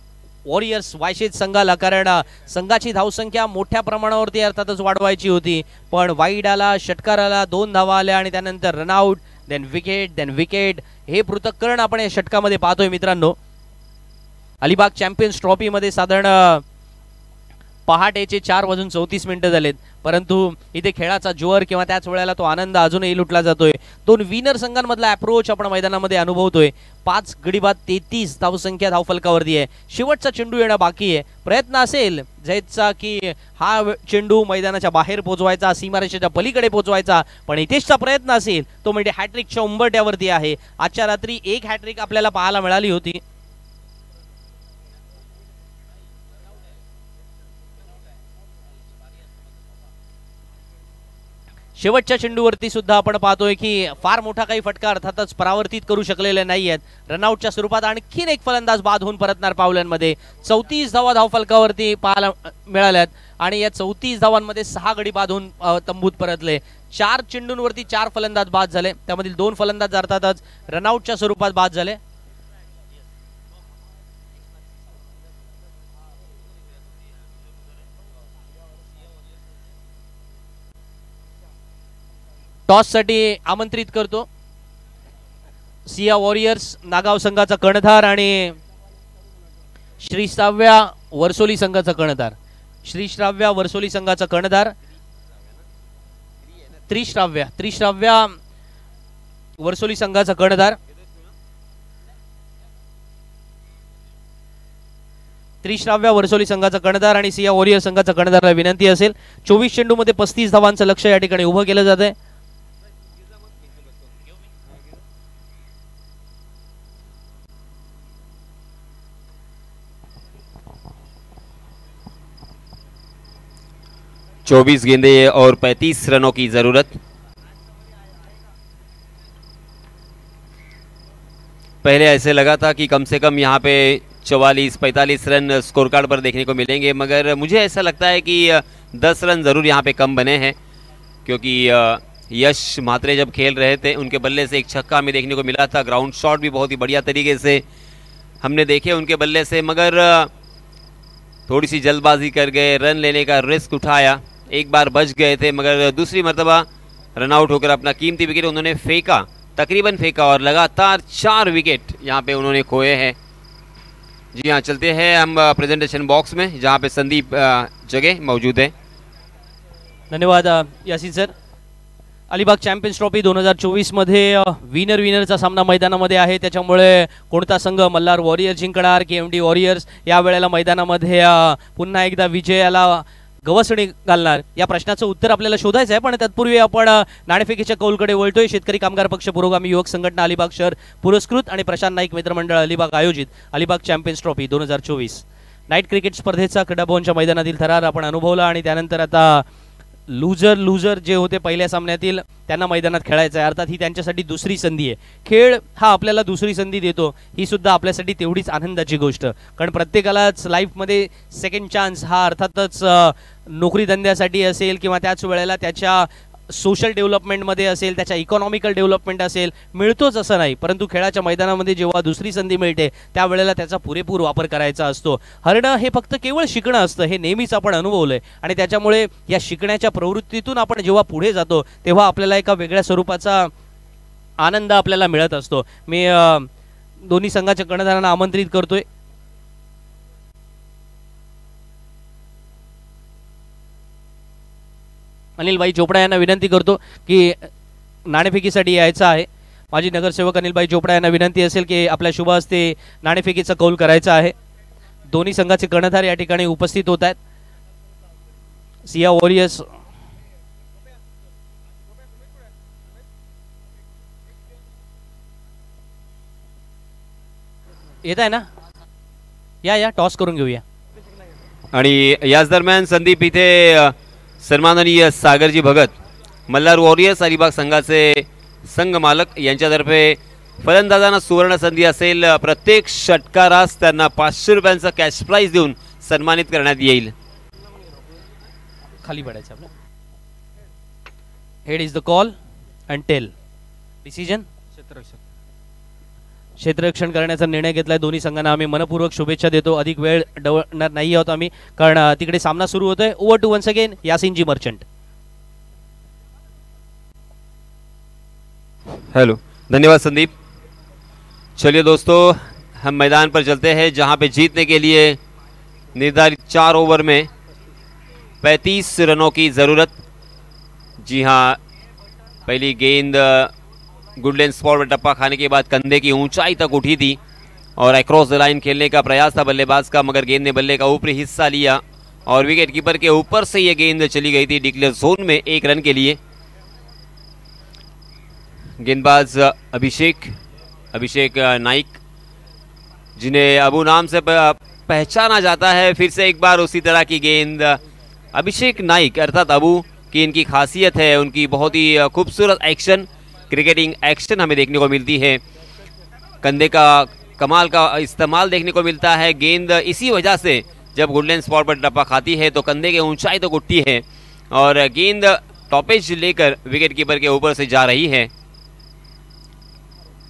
वॉरियर्स वायशेत संघाला कारण संघाची धावसंख्या मोठ्या प्रमाणावरती अर्थातच वाढवायची होती. पण वाईड आला षटकार आला दोन धावा आल्या आणि त्यानंतर run out then wicket then wicket हे पृथक्करण आपण या षटकामध्ये पाहतोय मित्रांनो. अलिबाग चॅम्पियन्स ट्रॉफीमध्ये साधारण पहाटेचे चार वाजून चौतीस मिनिटं झालेत. परंतु इथे खेळाचा जोर किंवा त्याच वेळेला तो आनंद अजूनही लुटला जातोय. दोन विनर संघांमधला अप्रोच आपण मैदानामध्ये अनुभवतोय. पाच गडीबाद तेहतीस धावसंख्या धावफलकावरती आहे. शेवटचा चेंडू येणं बाकी आहे. प्रयत्न असेल जैदचा की हा चेंडू मैदानाच्या बाहेर पोचवायचा सीमारेषेच्या पलीकडे पोचवायचा पण इथेचचा प्रयत्न असेल. तो म्हणजे हॅट्रिकच्या उंबरट्यावरती आहे. आजच्या रात्री एक हॅट्रिक आपल्याला पाहायला मिळाली होती. शेवटच्या चेंडूवरती सुद्धा आपण पाहतोय की फार मोठा काही फटका अर्थातच परावर्तित करू शकलेले नाही आहेत रनआउटच्या स्वरूपात आणखीन एक फलंदाज बाद होऊन परतणार पावल्यांमध्ये. चौतीस धावा धावफलकावरती पाहायला मिळाल्यात आणि या चौतीस धावांमध्ये सहा गडी बाद होऊन तंबूत परतले. चार चेंडूंवरती चार फलंदाज बाद झाले. त्यामधील दोन फलंदाज अर्थातच रनआउटच्या स्वरूपात बाद झाले. टॉससाठी आमंत्रित करतो. सिया वॉरियर्स नागाव संघाचा कर्णधार आणि श्रीश्राव्या वर्सोली संघाचा कर्णधार. श्रीश्राव्या वर्सोली संघाचा कर्णधार. त्रिश्राव्या त्रिश्राव्या वर्सोली संघाचा कर्णधार. त्रिश्राव्या वर्सोली संघाचा कर्णधार आणि सिया वॉरियर संघाचा कर्णधारला विनंती असेल. चोवीस चेंडूमध्ये पस्तीस धावांचं लक्ष या ठिकाणी उभं केलं जात आहे चौबीस गेंदे और पैंतीस रनों की ज़रूरत। पहले ऐसे लगा था कि कम से कम यहाँ पे चवालीस, पैंतालीस रन स्कोर कार्ड पर देखने को मिलेंगे, मगर मुझे ऐसा लगता है कि दस रन ज़रूर यहाँ पे कम बने हैं, क्योंकि यश मात्रे जब खेल रहे थे, उनके बल्ले से एक छक्का हमें देखने को मिला था, ग्राउंड शॉट भी बहुत ही बढ़िया तरीके से हमने देखे उनके बल्ले से, मगर थोड़ी सी जल्दबाजी कर गए, रन लेने का रिस्क उठाया। एक बार बच गए थे, मगर दूसरी मरतबा रनआउट होकर अपना कीमती विकेट उन्होंने फेंका। तकरीबन फेंका और लगातार चार विकेट यहाँ पे उन्होंने खोए हैं। जी हाँ चलते हैं हम प्रेजेंटेशन बॉक्स में, जहाँ पे संदीप जगह मौजूद है। धन्यवाद Yasin sir. Alibag champions trophy दोन हज़ार चोवीसमध्ये विनर विनरचा सामना मैदानामध्ये आहे. त्याच्यामुळे कोणता संघ? मल्हार वॉरियर्स जिंकणार के एम डी वॉरियर्स या वेळेला मैदानामध्ये पुन्हा एकदा विजयाला गवसणी घालणार. या प्रश्नाचं उत्तर आपल्याला शोधायचं आहे पण तत्पूर्वी आपण नाणेफेकीच्या कौलकडे वळतोय. शेतकरी कामगार पक्ष पुरोगामी युवक संघटना अलिबाग शहर पुरस्कृत आणि प्रशांत नाईक मित्रमंडळ अलिबाग आयोजित अलिबाग चॅम्पियन्स ट्रॉफी दोन हजार चोवीस. नाईट क्रिकेट स्पर्धेचा क्रीडाभवनच्या मैदानातील थरार आपण अनुभवला आणि त्यानंतर आता लूजर लूजर जे होते पहिल्या सामन्यातील त्यांना मैदानात खेळायचं आहे. अर्थात ही त्यांच्यासाठी दुसरी संधी आहे. खेळ हा आपल्याला दुसरी संधी देतो. ही सुद्धा आपल्यासाठी तेवढीच आनंदाची गोष्ट. कारण प्रत्येकालाच लाईफमध्ये सेकंड चान्स हा अर्थातच नोकरी धंद्यासाठी असेल किंवा त्याच वेळेला त्याच्या सोशल डेव्हलपमेंटमध्ये असेल त्याच्या इकॉनॉमिकल डेव्हलपमेंट असेल मिळतोच असं नाही. परंतु खेळाच्या मैदानामध्ये जेव्हा दुसरी संधी मिळते त्यावेळेला त्याचा पुरेपूर वापर करायचा असतो. हरणं हे फक्त केवळ शिकणं असतं हे नेहमीच आपण अनुभवलंय. आणि त्याच्यामुळे या शिकण्याच्या प्रवृत्तीतून आपण जेव्हा पुढे जातो तेव्हा आपल्याला एका वेगळ्या स्वरूपाचा आनंद आपल्याला मिळत असतो. मी दोन्ही संघाच्या कर्णधारांना आमंत्रित करतोय. अनिलबाई चोपडा यांना विनंती करतो की नाणेफेकीसाठी यायचं आहे. माजी नगरसेवक अनिलबाई चोपडा यांना विनंती असेल की आपल्या शुभ हस्ते नाणेफेकीचा कौल करायचा आहे. दोन्ही संघाचे कर्णधार या ठिकाणी उपस्थित होत आहेत. सिया वॉरियर्स. येत आहे ना? या या टॉस करून घेऊया. आणि याच दरम्यान संदीप इथे सन्माननीय सागरजी भगत मल्हार वॉरियर्स अलिबाग संघाचे संघ मालक यांच्यातर्फे फलंदाजांना सुवर्ण संधी असेल. प्रत्येक षटकारास त्यांना पाचशे रुपयांचा कॅश प्राईज देऊन सन्मानित करण्यात येईल. खाली पडायचं आपलं. Head is the call and tail decision क्षेत्ररक्षण क्षेत्ररक्षण करण्याचा निर्णय संघांना आम्ही मनपूर्वक शुभेच्छा देतो. अधिक वेळ डवणार नाही आहोत आम्ही. कारण तिकडे सामना सुरू होतोय. ओव्हर टू वन्स अगेन यासिनजी मर्चंट. हेलो धन्यवाद, संदीप. चलिए दोस्तों, हम मैदान पर चलते हैं, जहाँ पे जीतने के लिए निर्धारित चार ओवर में 35 रनों की ज़रूरत। जी हाँ पहली गेंद गुडलैंड स्पॉट पर टप्पा खाने के बाद कंधे की ऊंचाई तक उठी थी और अक्रॉस द लाइन खेलने का प्रयास था बल्लेबाज का, मगर गेंद ने बल्ले का ऊपरी हिस्सा लिया और विकेट कीपर के ऊपर से ये गेंद चली गई थी डिक्लेयर जोन में एक रन के लिए। गेंदबाज अभिषेक अभिषेक नाइक, जिन्हें अबू नाम से पहचाना जाता है, फिर से एक बार उसी तरह की गेंद अभिषेक नाइक, अर्थात अबू, की इनकी खासियत है, उनकी बहुत ही खूबसूरत एक्शन क्रिकेटिंग एक्शन हमें देखने को मिलती है। कंधे का कमाल का इस्तेमाल देखने को मिलता है। गेंद इसी वजह से जब गुडलैंड स्पॉट पर डब्बा खाती है तो कंधे के ऊंचाई तो उठती है और गेंद टॉपेज लेकर विकेट कीपर के ऊपर से जा रही है।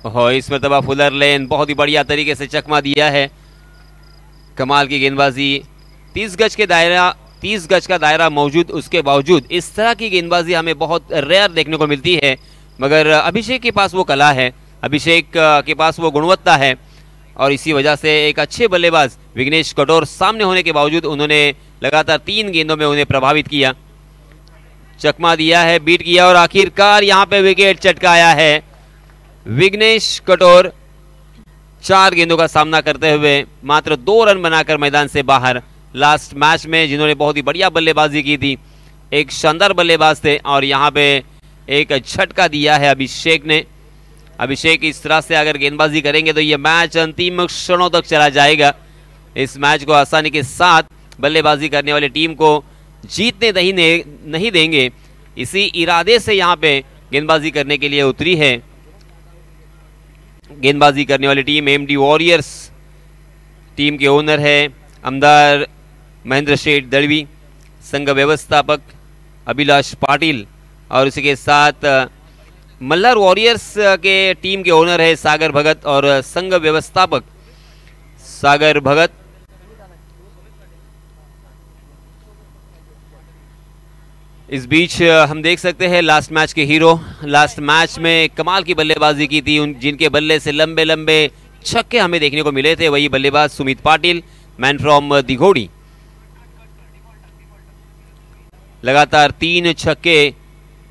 हो इस मरतबा फुलर लेन, बहुत ही बढ़िया तरीके से चकमा दिया है। कमाल की गेंदबाजी। तीस गज के दायरा, तीस गज का दायरा मौजूद, उसके बावजूद इस तरह की गेंदबाजी हमें बहुत रेयर देखने को मिलती है। मगर अभिषेक के पास वो कला है, अभिषेक के पास वो गुणवत्ता है और इसी वजह से एक अच्छे बल्लेबाज विघ्नेश कटोर सामने होने के बावजूद उन्होंने लगातार तीन गेंदों में उन्हें प्रभावित किया। चकमा दिया है, बीट किया और आखिरकार यहाँ पे विकेट चटकाया है। विघ्नेश कटोर चार गेंदों का सामना करते हुए मात्र दो रन बनाकर मैदान से बाहर। लास्ट मैच में जिन्होंने बहुत ही बढ़िया बल्लेबाजी की थी, एक शानदार बल्लेबाज थे और यहाँ पे एक झटका दिया है अभिषेक ने। अभिषेक इस तरह से अगर गेंदबाजी करेंगे तो ये मैच अंतिम क्षणों तक चला जाएगा। इस मैच को आसानी के साथ बल्लेबाजी करने वाली टीम को जीतने नहीं नहीं देंगे। इसी इरादे से यहाँ पे गेंदबाजी करने के लिए उतरी है। गेंदबाजी करने वाली टीम एमडी वॉरियर्स टीम के ओनर है आमदार महेंद्र शेठ दड़वी, संघ व्यवस्थापक अभिलाष पाटिल। और उसी के साथ मल्हार वॉरियर्स के टीम के ओनर है सागर भगत और संघ व्यवस्थापक सागर भगत। इस बीच हम देख सकते हैं लास्ट मैच के हीरो। लास्ट मैच में कमाल की बल्लेबाजी की थी उन, जिनके बल्ले से लंबे लंबे छक्के हमें देखने को मिले थे। वही बल्लेबाज सुमित पाटिल, मैन फ्रॉम दिघोड़ी। लगातार तीन छक्के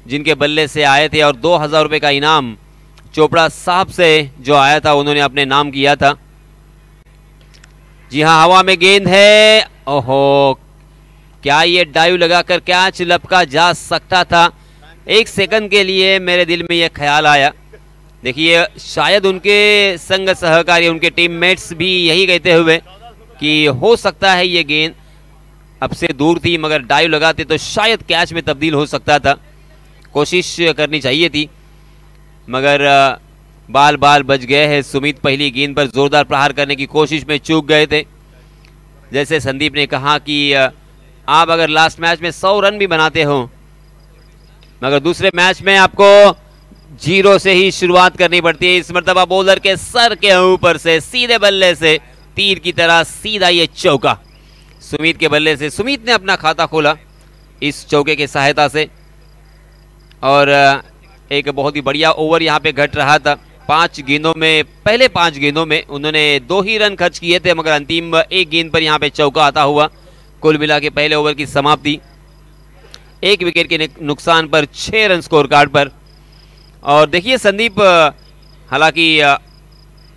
जिनके बल्ले से आए थे और दो हज़ार रुपये का इनाम चोपड़ा साहब से जो आया था, उन्होंने अपने नाम किया था। जी हाँ हवा में गेंद है। ओहो, क्या ये डाइव लगाकर कैच लपका जा सकता था? एक सेकंड के लिए मेरे दिल में यह ख्याल आया। देखिए, शायद उनके संग सहकारी, उनके टीममेट्स भी यही कहते हुए कि हो सकता है ये गेंद अब से दूर थी, मगर डाइव लगाते तो शायद कैच में तब्दील हो सकता था। कोशिश करनी चाहिए थी, मगर बाल बाल बच गए हैं। सुमित पहली गेंद पर जोरदार प्रहार करने की कोशिश में चूक गए थे। जैसे संदीप ने कहा कि आप अगर लास्ट मैच में सौ रन भी बनाते हो, मगर दूसरे मैच में आपको ज़ीरो से ही शुरुआत करनी पड़ती है। इस मरतबा बॉलर के सर के ऊपर से, सीधे बल्ले से, तीर की तरह सीधा ये चौका। सुमित के बल्ले से, सुमित ने अपना खाता खोला। इस चौके की सहायता से और एक बहुत ही बढ़िया ओवर यहाँ पे घट रहा था। पाँच गेंदों में, पहले पाँच गेंदों में उन्होंने दो ही रन खर्च किए थे, मगर अंतिम एक गेंद पर यहाँ पे चौका आता हुआ कुल मिला के पहले ओवर की समाप्ति। एक विकेट के नुकसान पर छः रन स्कोर कार्ड पर। और देखिए संदीप हालाँकि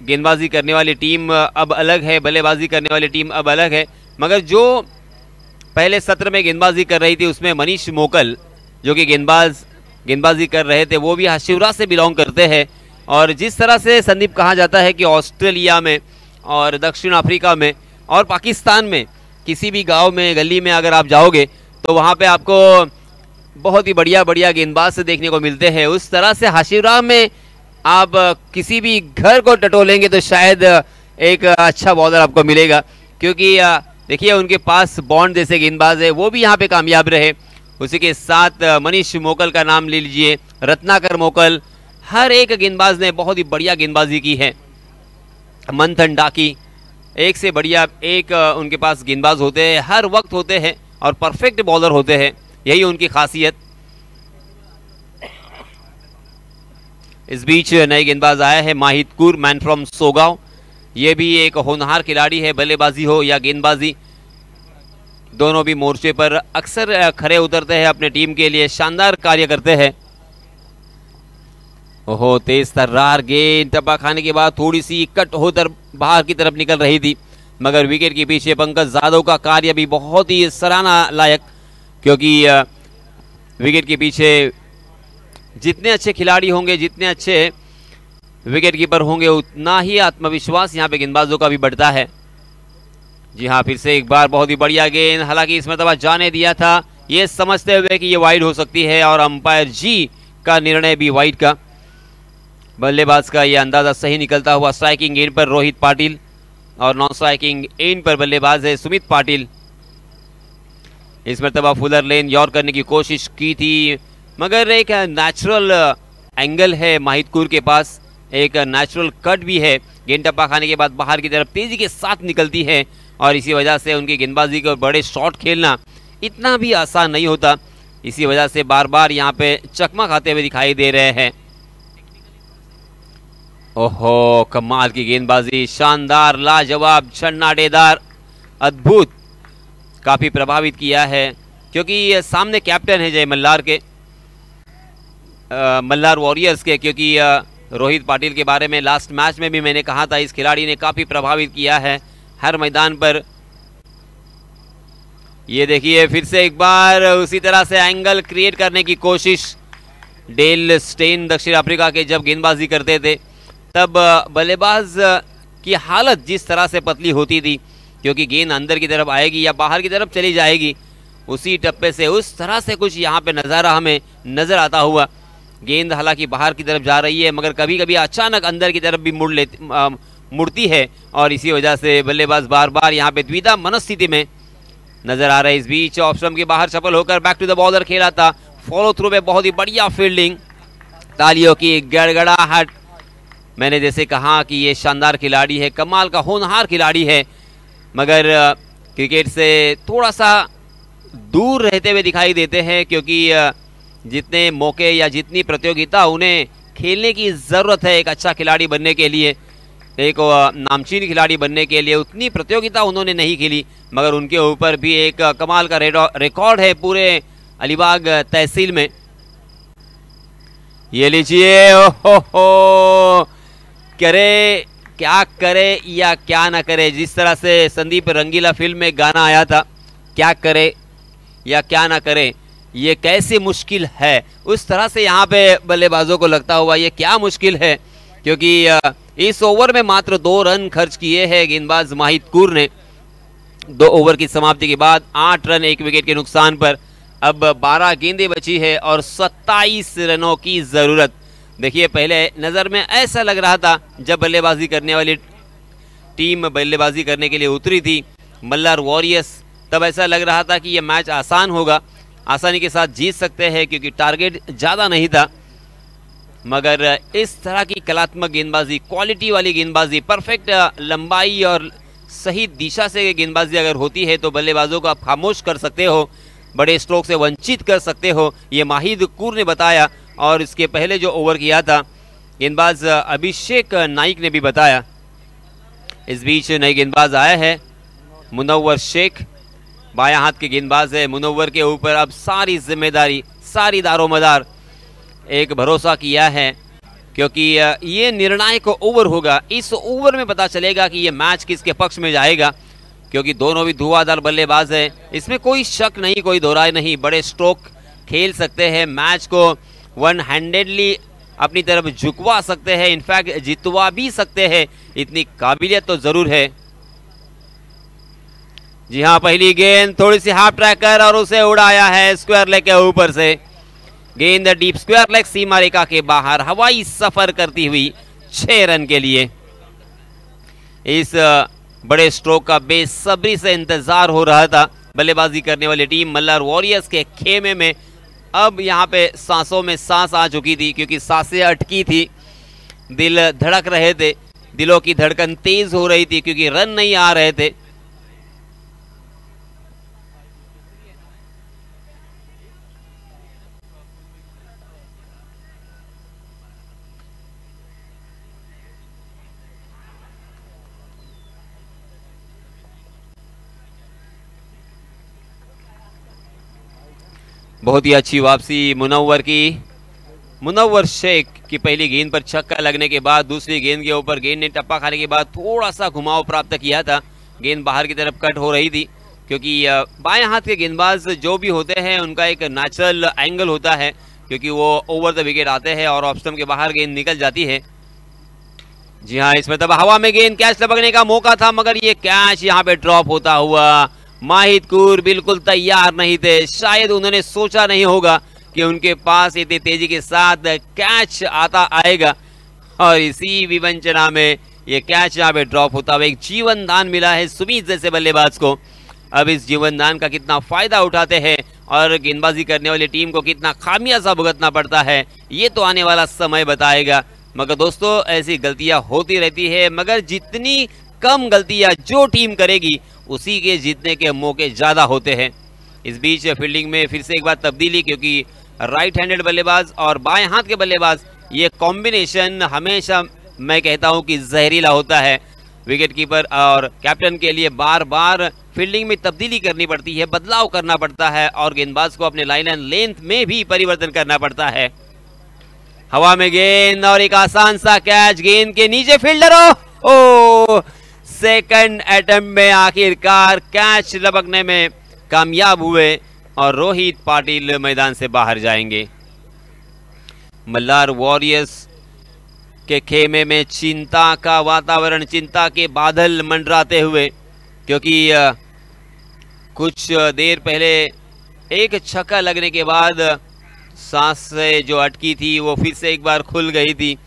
गेंदबाजी करने वाली टीम अब अलग है, बल्लेबाजी करने वाली टीम अब अलग है, मगर जो पहले सत्र में गेंदबाजी कर रही थी उसमें मनीष मोकल, जो कि गेंदबाज गेंदबाजी कर रहे थे, वो भी शिवराज से बिलोंग करते हैं। और जिस तरह से संदीप कहा जाता है कि ऑस्ट्रेलिया में और दक्षिण अफ्रीका में और पाकिस्तान में, किसी भी गाँव में, गली में अगर आप जाओगे तो वहाँ पे आपको बहुत ही बढ़िया बढ़िया गेंदबाज से देखने को मिलते हैं। उस तरह से हाशिवराम में आप किसी भी घर को टटोलेंगे तो शायद एक अच्छा बॉलर आपको मिलेगा। क्योंकि, देखिए, उनके पास बॉन्ड जैसे गेंदबाज है, वो भी यहाँ पे कामयाब रहे। उसी के साथ मनीष मोकल का नाम ले लीजिए, रत्नाकर मोकल। हर एक गेंदबाज ने बहुत ही बढ़िया गेंदबाजी की है। मंथन डाकी, एक से बढ़िया एक उनके पास गेंदबाज होते हैं, हर वक्त होते हैं और परफेक्ट बॉलर होते हैं, यही उनकी खासियत। इस बीच नए गेंदबाज आया है माहित कूर मैन फ्रॉम सोगांव। ये भी एक होनहार खिलाड़ी है, बल्लेबाजी हो या गेंदबाजी। दोनों भी मोर्चे पर अक्सर खड़े उतरते हैं अपने टीम के लिए, शानदार कार्य करते हैं। ओहो, तेज तर्रार, गेंद, टप्पा खाने के बाद थोड़ी सी कट होकर बाहर की तरफ़ निकल रही थी, मगर विकेट के पीछे पंकज यादव का कार्य भी बहुत ही सराहना लायक, क्योंकि विकेट के पीछे जितने अच्छे खिलाड़ी होंगे, जितने अच्छे विकेट कीपर होंगे, उतना ही आत्मविश्वास यहाँ पे गेंदबाजों का भी बढ़ता है। जी हाँ फिर से एक बार बहुत ही बढ़िया गेंद। हालाँकि इस मरतबा जाने दिया था। ये समझते हुए कि ये वाइड हो सकती है और अंपायर जी का निर्णय भी वाइड का। बल्लेबाज का ये अंदाज़ा सही निकलता हुआ स्ट्राइकिंग एंड पर रोहित पाटिल और नॉन स्ट्राइकिंग एंड पर बल्लेबाज है सुमित पाटिल। इस मरतबा फुलर लेन यॉर करने की कोशिश की थी, मगर एक नेचुरल एंगल है माहितकुर के पास। एक नेचुरल कट भी है। गेंद टप्पा खाने के बाद बाहर की तरफ़ तेज़ी के साथ निकलती है। और इसी वजह से उनकी गेंदबाजी के बड़े शॉट खेलना इतना भी आसान नहीं होता। इसी वजह से बार बार यहाँ पे चकमा खाते हुए दिखाई दे रहे हैं। ओहो, कमाल की गेंदबाजी। शानदार, लाजवाब छन्नाटेदार अद्भुत। काफ़ी प्रभावित किया है, क्योंकि सामने कैप्टन है जय मल्लार के। मल्लार वॉरियर्स के, क्योंकि रोहित पाटिल के बारे में लास्ट मैच में भी मैंने कहा था, इस खिलाड़ी ने काफ़ी प्रभावित किया है। हर मैदान पर। ये देखिए, फिर से एक बार उसी तरह से एंगल क्रिएट करने की कोशिश। डेल स्टेन दक्षिण अफ्रीका के जब गेंदबाजी करते थे, तब बल्लेबाज की हालत जिस तरह से पतली होती थी, क्योंकि गेंद अंदर की तरफ़ आएगी या बाहर की तरफ़ चली जाएगी, उसी टप्पे से, उस तरह से कुछ यहाँ पे नज़ारा हमें नज़र आता हुआ। गेंद हालाँकि बाहर की तरफ़ जा रही है, मगर कभी कभी अचानक अंदर की तरफ़ भी मुड़ लेती मुड़ती है और इसी वजह से बल्लेबाज बार बार यहाँ पे द्विधा मनस्थिति में नज़र आ रहा है। इस बीच ऑफ़ के बाहर सफल होकर बैक टू द बॉलर खेला था। फॉलो थ्रू में बहुत ही बढ़िया फील्डिंग तालियों की गड़गड़ाहट मैंने जैसे कहा कि ये शानदार खिलाड़ी है, कमाल का होनहार खिलाड़ी है, मगर क्रिकेट से थोड़ा सा दूर रहते हुए दिखाई देते हैं क्योंकि जितने मौके या जितनी प्रतियोगिता उन्हें खेलने की ज़रूरत है एक अच्छा खिलाड़ी बनने के लिए। एक नामचीन खिलाड़ी बनने के लिए उतनी प्रतियोगिता उन्होंने नहीं खेली, मगर उनके ऊपर भी एक कमाल का रिकॉर्ड है पूरे अलीबाग तहसील में। ये लीजिए हो हो। करे क्या करे या क्या ना करे, जिस तरह से संदीप रंगीला फ़िल्म में गाना आया था, क्या करे या क्या ना करे, ये कैसी मुश्किल है? उस तरह से यहाँ पे बल्लेबाजों को लगता हुआ ये क्या मुश्किल है? क्योंकि इस ओवर में मात्र दो रन खर्च किए हैं गेंदबाज माहिद कुर ने। दो ओवर की समाप्ति के बाद आठ रन एक विकेट के नुकसान पर अब 12 गेंदें बची है और 27 रनों की ज़रूरत। देखिए, पहले नज़र में ऐसा लग रहा था जब बल्लेबाजी करने वाली टीम बल्लेबाजी करने के लिए उतरी थी, मल्लार वॉरियर्स। तब ऐसा लग रहा था कि यह मैच आसान होगा। आसानी के साथ जीत सकते हैं क्योंकि टारगेट ज़्यादा नहीं था। मगर इस तरह की कलात्मक गेंदबाजी क्वालिटी वाली गेंदबाजी परफेक्ट लंबाई और सही दिशा से गेंदबाजी अगर होती है तो बल्लेबाजों को आप खामोश कर सकते हो, बड़े स्ट्रोक से वंचित कर सकते हो, ये माहिद कूर ने बताया और इसके पहले जो ओवर किया था, गेंदबाज अभिषेक नाइक ने भी बताया। इस बीच नए गेंदबाज आया है मुनवर शेख, बाया हाथ के गेंदबाज है मुनवर के ऊपर अब सारी ज़िम्मेदारी, सारी दारोमदार एक भरोसा किया है, क्योंकि ये निर्णायक ओवर होगा। इस ओवर में पता चलेगा कि ये मैच किसके पक्ष में जाएगा, क्योंकि दोनों भी धुआंधार बल्लेबाज हैं। इसमें कोई शक नहीं, कोई दोहराए नहीं। बड़े स्ट्रोक खेल सकते हैं, मैच को वन हैंडेडली अपनी तरफ़ झुकवा सकते हैं, इनफैक्ट जितवा भी सकते हैं, इतनी काबिलियत तो ज़रूर है। जी हाँ पहली गेंद थोड़ी सी हाफ़ ट्रैकर और उसे उड़ाया है स्क्वायर लेके ऊपर से। गेंद डीप स्क्वायर लेग सीमा रेखा के बाहर हवाई सफ़र करती हुई छह रन के लिए। इस बड़े स्ट्रोक का बेसब्री से इंतज़ार हो रहा था बल्लेबाजी करने वाली टीम मल्लार वॉरियर्स के खेमे में। अब यहाँ पे सांसों में सांस आ चुकी थी क्योंकि साँसें अटकी थी। दिल धड़क रहे थे, दिलों की धड़कन तेज हो रही थी क्योंकि रन नहीं आ रहे थे। बहुत ही अच्छी वापसी मुनव्वर की। मुनव्वर शेख की पहली गेंद पर छक्का लगने के बाद, दूसरी गेंद के ऊपर गेंद ने टप्पा खाने के बाद थोड़ा सा घुमाव प्राप्त किया था। गेंद बाहर की तरफ़ कट हो रही थी, क्योंकि बाएँ हाथ के गेंदबाज जो भी होते हैं, उनका एक नेचुरल एंगल होता है, क्योंकि वो ओवर द विकेट आते हैं और ऑप्शन के बाहर गेंद निकल जाती है। जी हाँ इसमें तब हवा में गेंद कैच लपकने का मौका था, मगर ये कैच यहाँ पे ड्रॉप होता हुआ माहिद कूर बिल्कुल तैयार नहीं थे। शायद उन्होंने सोचा नहीं होगा कि उनके पास इतनी तेज़ी के साथ कैच आता आएगा। और इसी विवंचना में ये कैच यहाँ पे ड्रॉप होता हुआ एक जीवन दान मिला है सुमित जैसे बल्लेबाज को। अब इस जीवन दान का कितना फ़ायदा उठाते हैं और गेंदबाजी करने वाली टीम को कितना खामियाजा भुगतना पड़ता है, ये तो आने वाला समय बताएगा। मगर दोस्तों, ऐसी गलतियाँ होती रहती है, मगर जितनी कम गलतियाँ जो टीम करेगी, उसी के जीतने के मौके ज़्यादा होते हैं। इस बीच फील्डिंग में फिर से एक बार तब्दीली, क्योंकि राइट हैंडेड बल्लेबाज और बाएँ हाथ के बल्लेबाज, ये कॉम्बिनेशन हमेशा मैं कहता हूँ कि जहरीला होता है। विकेट कीपर और कैप्टन के लिए बार बार फील्डिंग में तब्दीली करनी पड़ती है, बदलाव करना पड़ता है और गेंदबाज को अपने लाइन एंड लेंथ में भी परिवर्तन करना पड़ता है। हवा में गेंद और एक आसान सा कैच गेंद के नीचे फील्डर ओ सेकंड अटेम्प्ट में आखिरकार कैच लपकने में कामयाब हुए और रोहित पाटिल मैदान से बाहर जाएँगे। मल्लार वॉरियर्स के खेमे में चिंता का वातावरण, चिंता के बादल मंडराते हुए, क्योंकि कुछ देर पहले एक छक्का लगने के बाद सांस से जो अटकी थी, वो फिर से एक बार खुल गई थी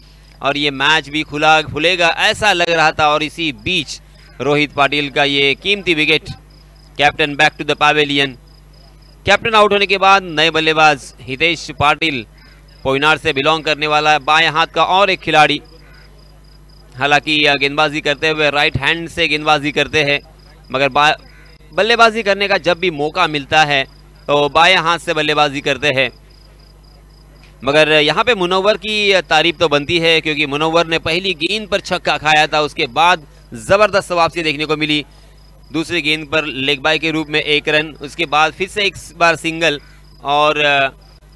और ये मैच भी खुला, खुलेगा, ऐसा लग रहा था और इसी बीच रोहित पाटिल का ये कीमती wicket. Captain back to the pavilion captain out होने के बाद नए बल्लेबाज हितेश पाटिल, पोइनार से बिलोंग करने वाला बाएँ हाथ का और एक खिलाड़ी। हालाँकि गेंदबाजी करते हुए राइट हैंड से गेंदबाजी करते हैं, मगर बल्लेबाजी करने का जब भी मौका मिलता है तो बाएँ हाथ से बल्लेबाजी करते हैं। मगर यहाँ पे मुनव्वर की तारीफ़ तो बनती है, क्योंकि मुनव्वर ने पहली गेंद पर छक्का खाया था, उसके बाद ज़बरदस्त वापसी देखने को मिली। दूसरी गेंद पर लेग बाय के रूप में एक रन, उसके बाद फिर से एक बार सिंगल और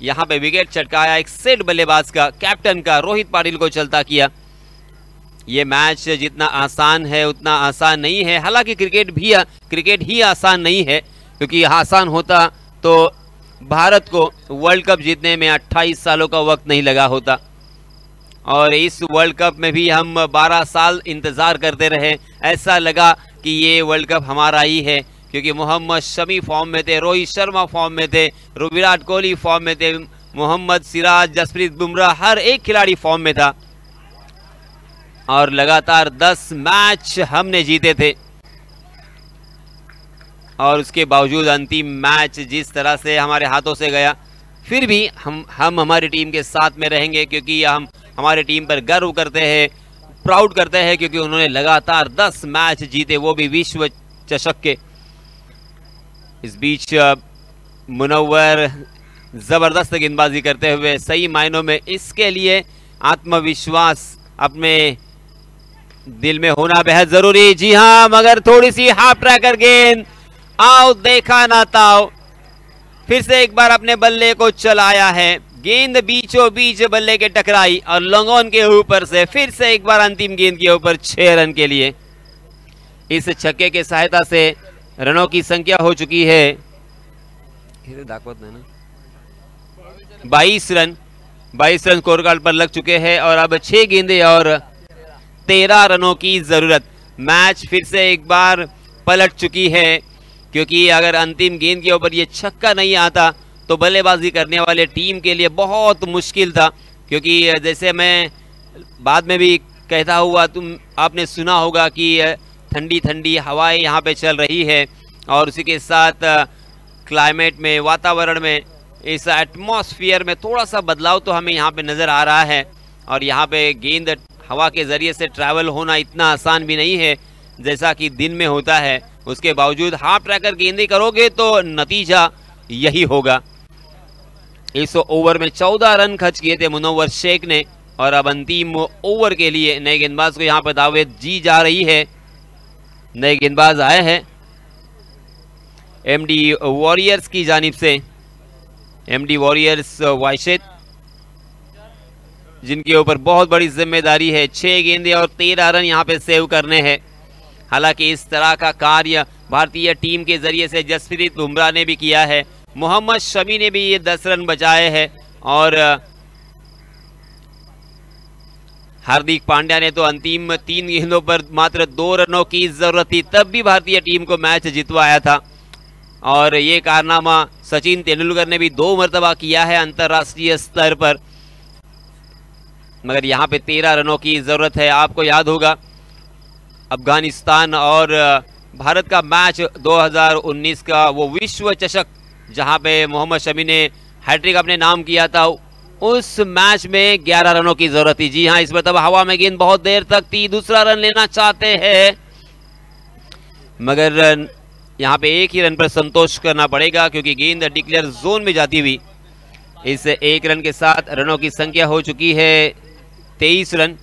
यहाँ पे विकेट चटकाया एक सेट बल्लेबाज का, कैप्टन का, रोहित पाटिल को चलता किया। ये मैच जितना आसान है, उतना आसान नहीं है। हालाँकि क्रिकेट भी, क्रिकेट ही आसान नहीं है, क्योंकि आसान होता तो भारत को वर्ल्ड कप जीतने में 28 सालों का वक्त नहीं लगा होता। और इस वर्ल्ड कप में भी हम 12 साल इंतज़ार करते रहे। ऐसा लगा कि ये वर्ल्ड कप हमारा ही है, क्योंकि मोहम्मद शमी फॉर्म में थे, रोहित शर्मा फॉर्म में थे, विराट कोहली फॉर्म में थे, मोहम्मद सिराज, जसप्रीत बुमराह, हर एक खिलाड़ी फॉर्म में था। और लगातार 10 मैच हमने जीते थे। और उसके बावजूद अंतिम मैच जिस तरह से हमारे हाथों से गया, फिर भी हम हम हमारी टीम के साथ में रहेंगे, क्योंकि हम हमारी टीम पर गर्व करते हैं, प्राउड करते हैं क्योंकि उन्होंने लगातार 10 मैच जीते, वो भी विश्व चषक के। इस बीच मुनवर ज़बरदस्त गेंदबाजी करते हुए सही मायनों में इसके लिए आत्मविश्वास अपने दिल में होना बेहद ज़रूरी। जी हाँ मगर थोड़ी सी हाफ़ ट्रैकर गेंद। आओ, देखा ना ताओ। फिर से एक बार अपने बल्ले को चलाया है। गेंद बीचों बीच बल्ले के टकराई और लंगोन के ऊपर से फिर से एक बार अंतिम गेंद के ऊपर छह रन के लिए। इस छक्के के सहायता से रनों की संख्या हो चुकी है। बाईस रन बाईस रन स्कोर कार्ड पर लग चुके हैं और अब छह गेंदे और तेरह रनों की ज़रूरत। मैच फिर से एक बार पलट चुकी है, क्योंकि अगर अंतिम गेंद के ऊपर ये छक्का नहीं आता तो बल्लेबाजी करने वाले टीम के लिए बहुत मुश्किल था, क्योंकि जैसे मैं बाद में भी कहता हुआ, तुम, आपने सुना होगा कि ठंडी ठंडी हवाएँ यहाँ पे चल रही है और उसी के साथ क्लाइमेट में, वातावरण में, इस एटमॉस्फेयर में थोड़ा सा बदलाव तो हमें यहाँ पे नज़र आ रहा है और यहाँ पे गेंद हवा के ज़रिए से ट्रैवल होना इतना आसान भी नहीं है, जैसा कि दिन में होता है। उसके बावजूद हाफ़ ट्रैकर गेंदे करोगे तो नतीजा यही होगा। इस ओवर में चौदह रन खर्च किए थे मुनवर शेख ने और अब अंतिम ओवर के लिए नए गेंदबाज को यहाँ पर दावेद जी जा रही है। नए गेंदबाज आए हैं। एमडी वॉरियर्स की जानिब से। एमडी वॉरियर्स वाइशेद जिनके ऊपर बहुत बड़ी ज़िम्मेदारी है। छह गेंदे और तेरह रन यहाँ पे सेव करने हैं। हालाँकि इस तरह का कार्य भारतीय टीम के ज़रिए से जसप्रीत बुमराह ने भी किया है। मोहम्मद शमी ने भी ये दस रन बचाए हैं और हार्दिक पांड्या ने तो अंतिम तीन गेंदों पर मात्र दो रनों की ज़रूरत थी, तब भी भारतीय टीम को मैच जितवाया था। और ये कारनामा सचिन तेंदुलकर ने भी दो मरतबा किया है अंतर्राष्ट्रीय स्तर पर। मगर यहाँ पे तेरह रनों की ज़रूरत है, आपको याद होगा, अफ़गानिस्तान और भारत का मैच 2019 का वो विश्व चषक जहाँ पे मोहम्मद शमी ने हैट्रिक अपने नाम किया था। उस मैच में 11 रनों की ज़रूरत थी। जी हाँ इस तब हवा में गेंद बहुत देर तक थी। दूसरा रन लेना चाहते हैं। मगर यहाँ पे एक ही रन पर संतोष करना पड़ेगा, क्योंकि गेंद डिक्लेयर जोन में जाती हुई इस एक रन के साथ रनों की संख्या हो चुकी है तेईस रन।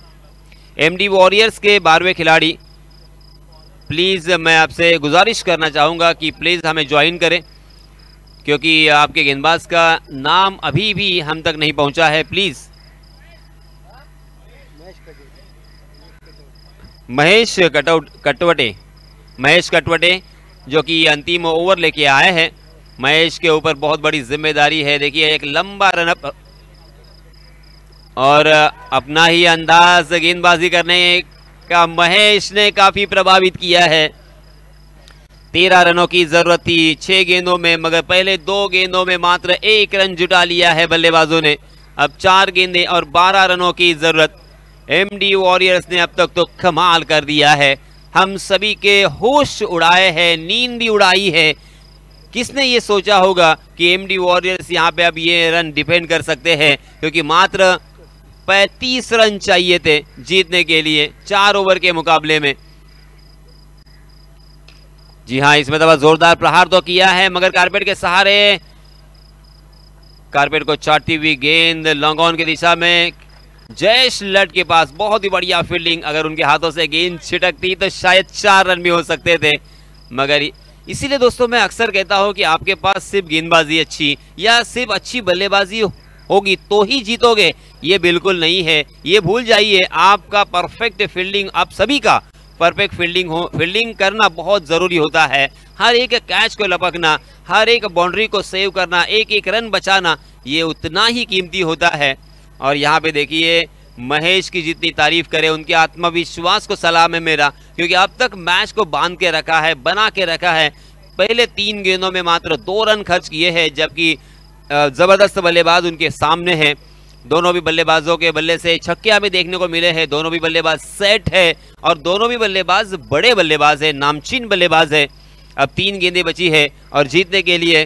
एमडी वॉरियर्स के बारहवें खिलाड़ी प्लीज़ मैं आपसे गुजारिश करना चाहूँगा कि प्लीज़ हमें ज्वाइन करें। क्योंकि आपके गेंदबाज का नाम अभी भी हम तक नहीं पहुँचा है प्लीज़ महेश कटौट कटवटे। महेश कटवटे, जो कि अंतिम ओवर लेके आए हैं। महेश के ऊपर बहुत बड़ी ज़िम्मेदारी है। देखिए, एक लंबा रनअप। और अपना ही अंदाज गेंदबाजी करने का महेश ने काफ़ी प्रभावित किया है। तेरह रनों की ज़रूरत थी, छह गेंदों में, मगर पहले दो गेंदों में मात्र एक रन जुटा लिया है बल्लेबाजों ने। अब चार गेंदे और बारह रनों की ज़रूरत। एमडी वॉरियर्स ने अब तक तो कमाल कर दिया है। हम सभी के होश उड़ाए हैं, नींद भी उड़ाई है। किसने ये सोचा होगा कि एमडी वॉरियर्स यहाँ पे अब ये रन डिफेंड कर सकते हैं? क्योंकि मात्र 35 रन चाहिए थे जीतने के लिए, चार ओवर के मुकाबले में। जी हाँ इसमें तो जोरदार प्रहार तो किया है, मगर कारपेट के सहारे कारपेट को चाटती हुई गेंद लॉन्ग ऑन की दिशा में। जयेश लट के पास बहुत ही बढ़िया फील्डिंग, अगर उनके हाथों से गेंद छिटकती तो शायद चार रन भी हो सकते थे। मगर इसीलिए दोस्तों, मैं अक्सर कहता हूँ कि आपके पास सिर्फ़ गेंदबाजी अच्छी या सिर्फ़ अच्छी बल्लेबाजी होगी तो ही जीतोगे। ये बिल्कुल नहीं है, ये भूल जाइए, आपका परफेक्ट फील्डिंग आप सभी का परफेक्ट फील्डिंग हो फील्डिंग करना बहुत ज़रूरी होता है। हर एक कैच को लपकना, हर एक बाउंड्री को सेव करना, एक एक रन बचाना, ये उतना ही कीमती होता है। और यहाँ पे देखिए, महेश की जितनी तारीफ़ करें, उनके आत्मविश्वास को सलाम है मेरा, क्योंकि अब तक मैच को बाँध के रखा है, बना के रखा है। पहले तीन गेंदों में मात्र दो रन खर्च किए हैं, जबकि ज़बरदस्त बल्लेबाज उनके सामने हैं। दोनों भी बल्लेबाजों के बल्ले से छक्के हमें देखने को मिले हैं। दोनों भी बल्लेबाज सेट है और दोनों भी बल्लेबाज बड़े बल्लेबाज है, नामचीन बल्लेबाज है। अब तीन गेंदें बची है और जीतने के लिए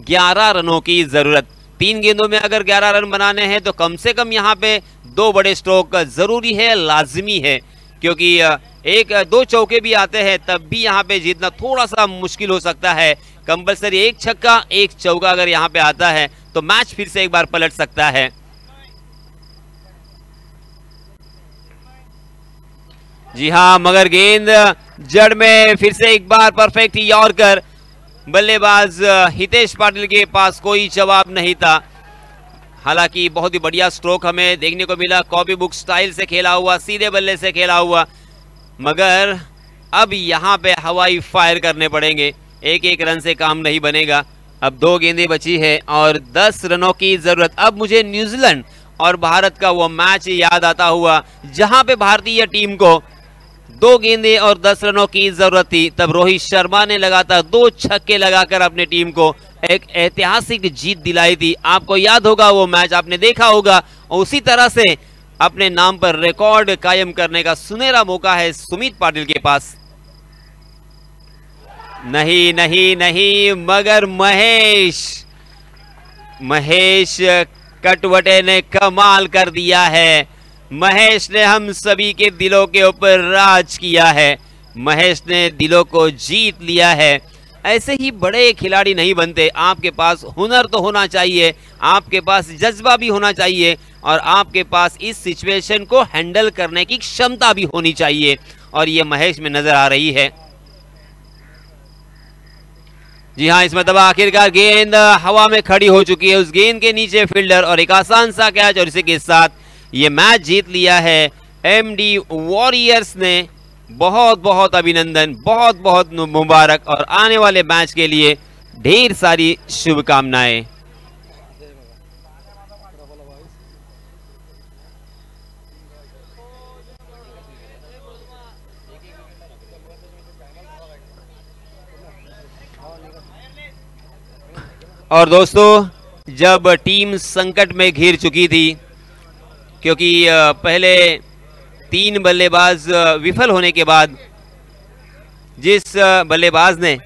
11 रनों की ज़रूरत। तीन गेंदों में अगर 11 रन बनाने हैं तो कम से कम यहाँ पे दो बड़े स्ट्रोक ज़रूरी है, लाजमी है। क्योंकि एक दो चौके भी आते हैं, तब भी यहाँ पे जीतना थोड़ा सा मुश्किल हो सकता है। कंपलसरी एक छक्का, एक चौका अगर यहाँ पे आता है तो मैच फिर से एक बार पलट सकता है। जी हाँ मगर गेंद जड़ में फिर से एक बार परफेक्ट यॉर्कर बल्लेबाज हितेश पाटिल के पास कोई जवाब नहीं था। हालाँकि बहुत ही बढ़िया स्ट्रोक हमें देखने को मिला। कॉपी बुक स्टाइल से खेला हुआ, सीधे बल्ले से खेला हुआ। मगर अब यहाँ पे हवाई फायर करने पड़ेंगे। एक एक रन से काम नहीं बनेगा। अब दो गेंदें बची है और दस रनों की ज़रूरत। अब मुझे न्यूजीलैंड और भारत का वो मैच याद आता हुआ, जहाँ पे भारतीय टीम को दो गेंदे और दस रनों की ज़रूरत थी। तब रोहित शर्मा ने लगातार दो छक्के लगाकर अपने टीम को एक ऐतिहासिक जीत दिलाई थी। आपको याद होगा, वो मैच आपने देखा होगा। और उसी तरह से अपने नाम पर रिकॉर्ड कायम करने का सुनहरा मौका है सुमित पाटिल के पास। नहीं नहीं नहीं, मगर महेश महेश कटवटे ने कमाल कर दिया है। महेश ने हम सभी के दिलों के ऊपर राज किया है। महेश ने दिलों को जीत लिया है। ऐसे ही बड़े खिलाड़ी नहीं बनते। आपके पास हुनर तो होना चाहिए, आपके पास जज्बा भी होना चाहिए और आपके पास इस सिचुएशन को हैंडल करने की क्षमता भी होनी चाहिए। और ये महेश में नज़र आ रही है। जी हाँ इसमें दबा आखिरकार गेंद हवा में खड़ी हो चुकी है। उस गेंद के नीचे फील्डर और एक आसान सा कैच और इसी के साथ ये मैच जीत लिया है। एमडी वॉरियर्स ने बहुत बहुत अभिनंदन, बहुत बहुत मुबारक और आने वाले मैच के लिए ढेर सारी शुभकामनाएँ। और दोस्तों, जब टीम संकट में घिर चुकी थी क्योंकि पहले तीन बल्लेबाज विफल होने के बाद जिस बल्लेबाज ने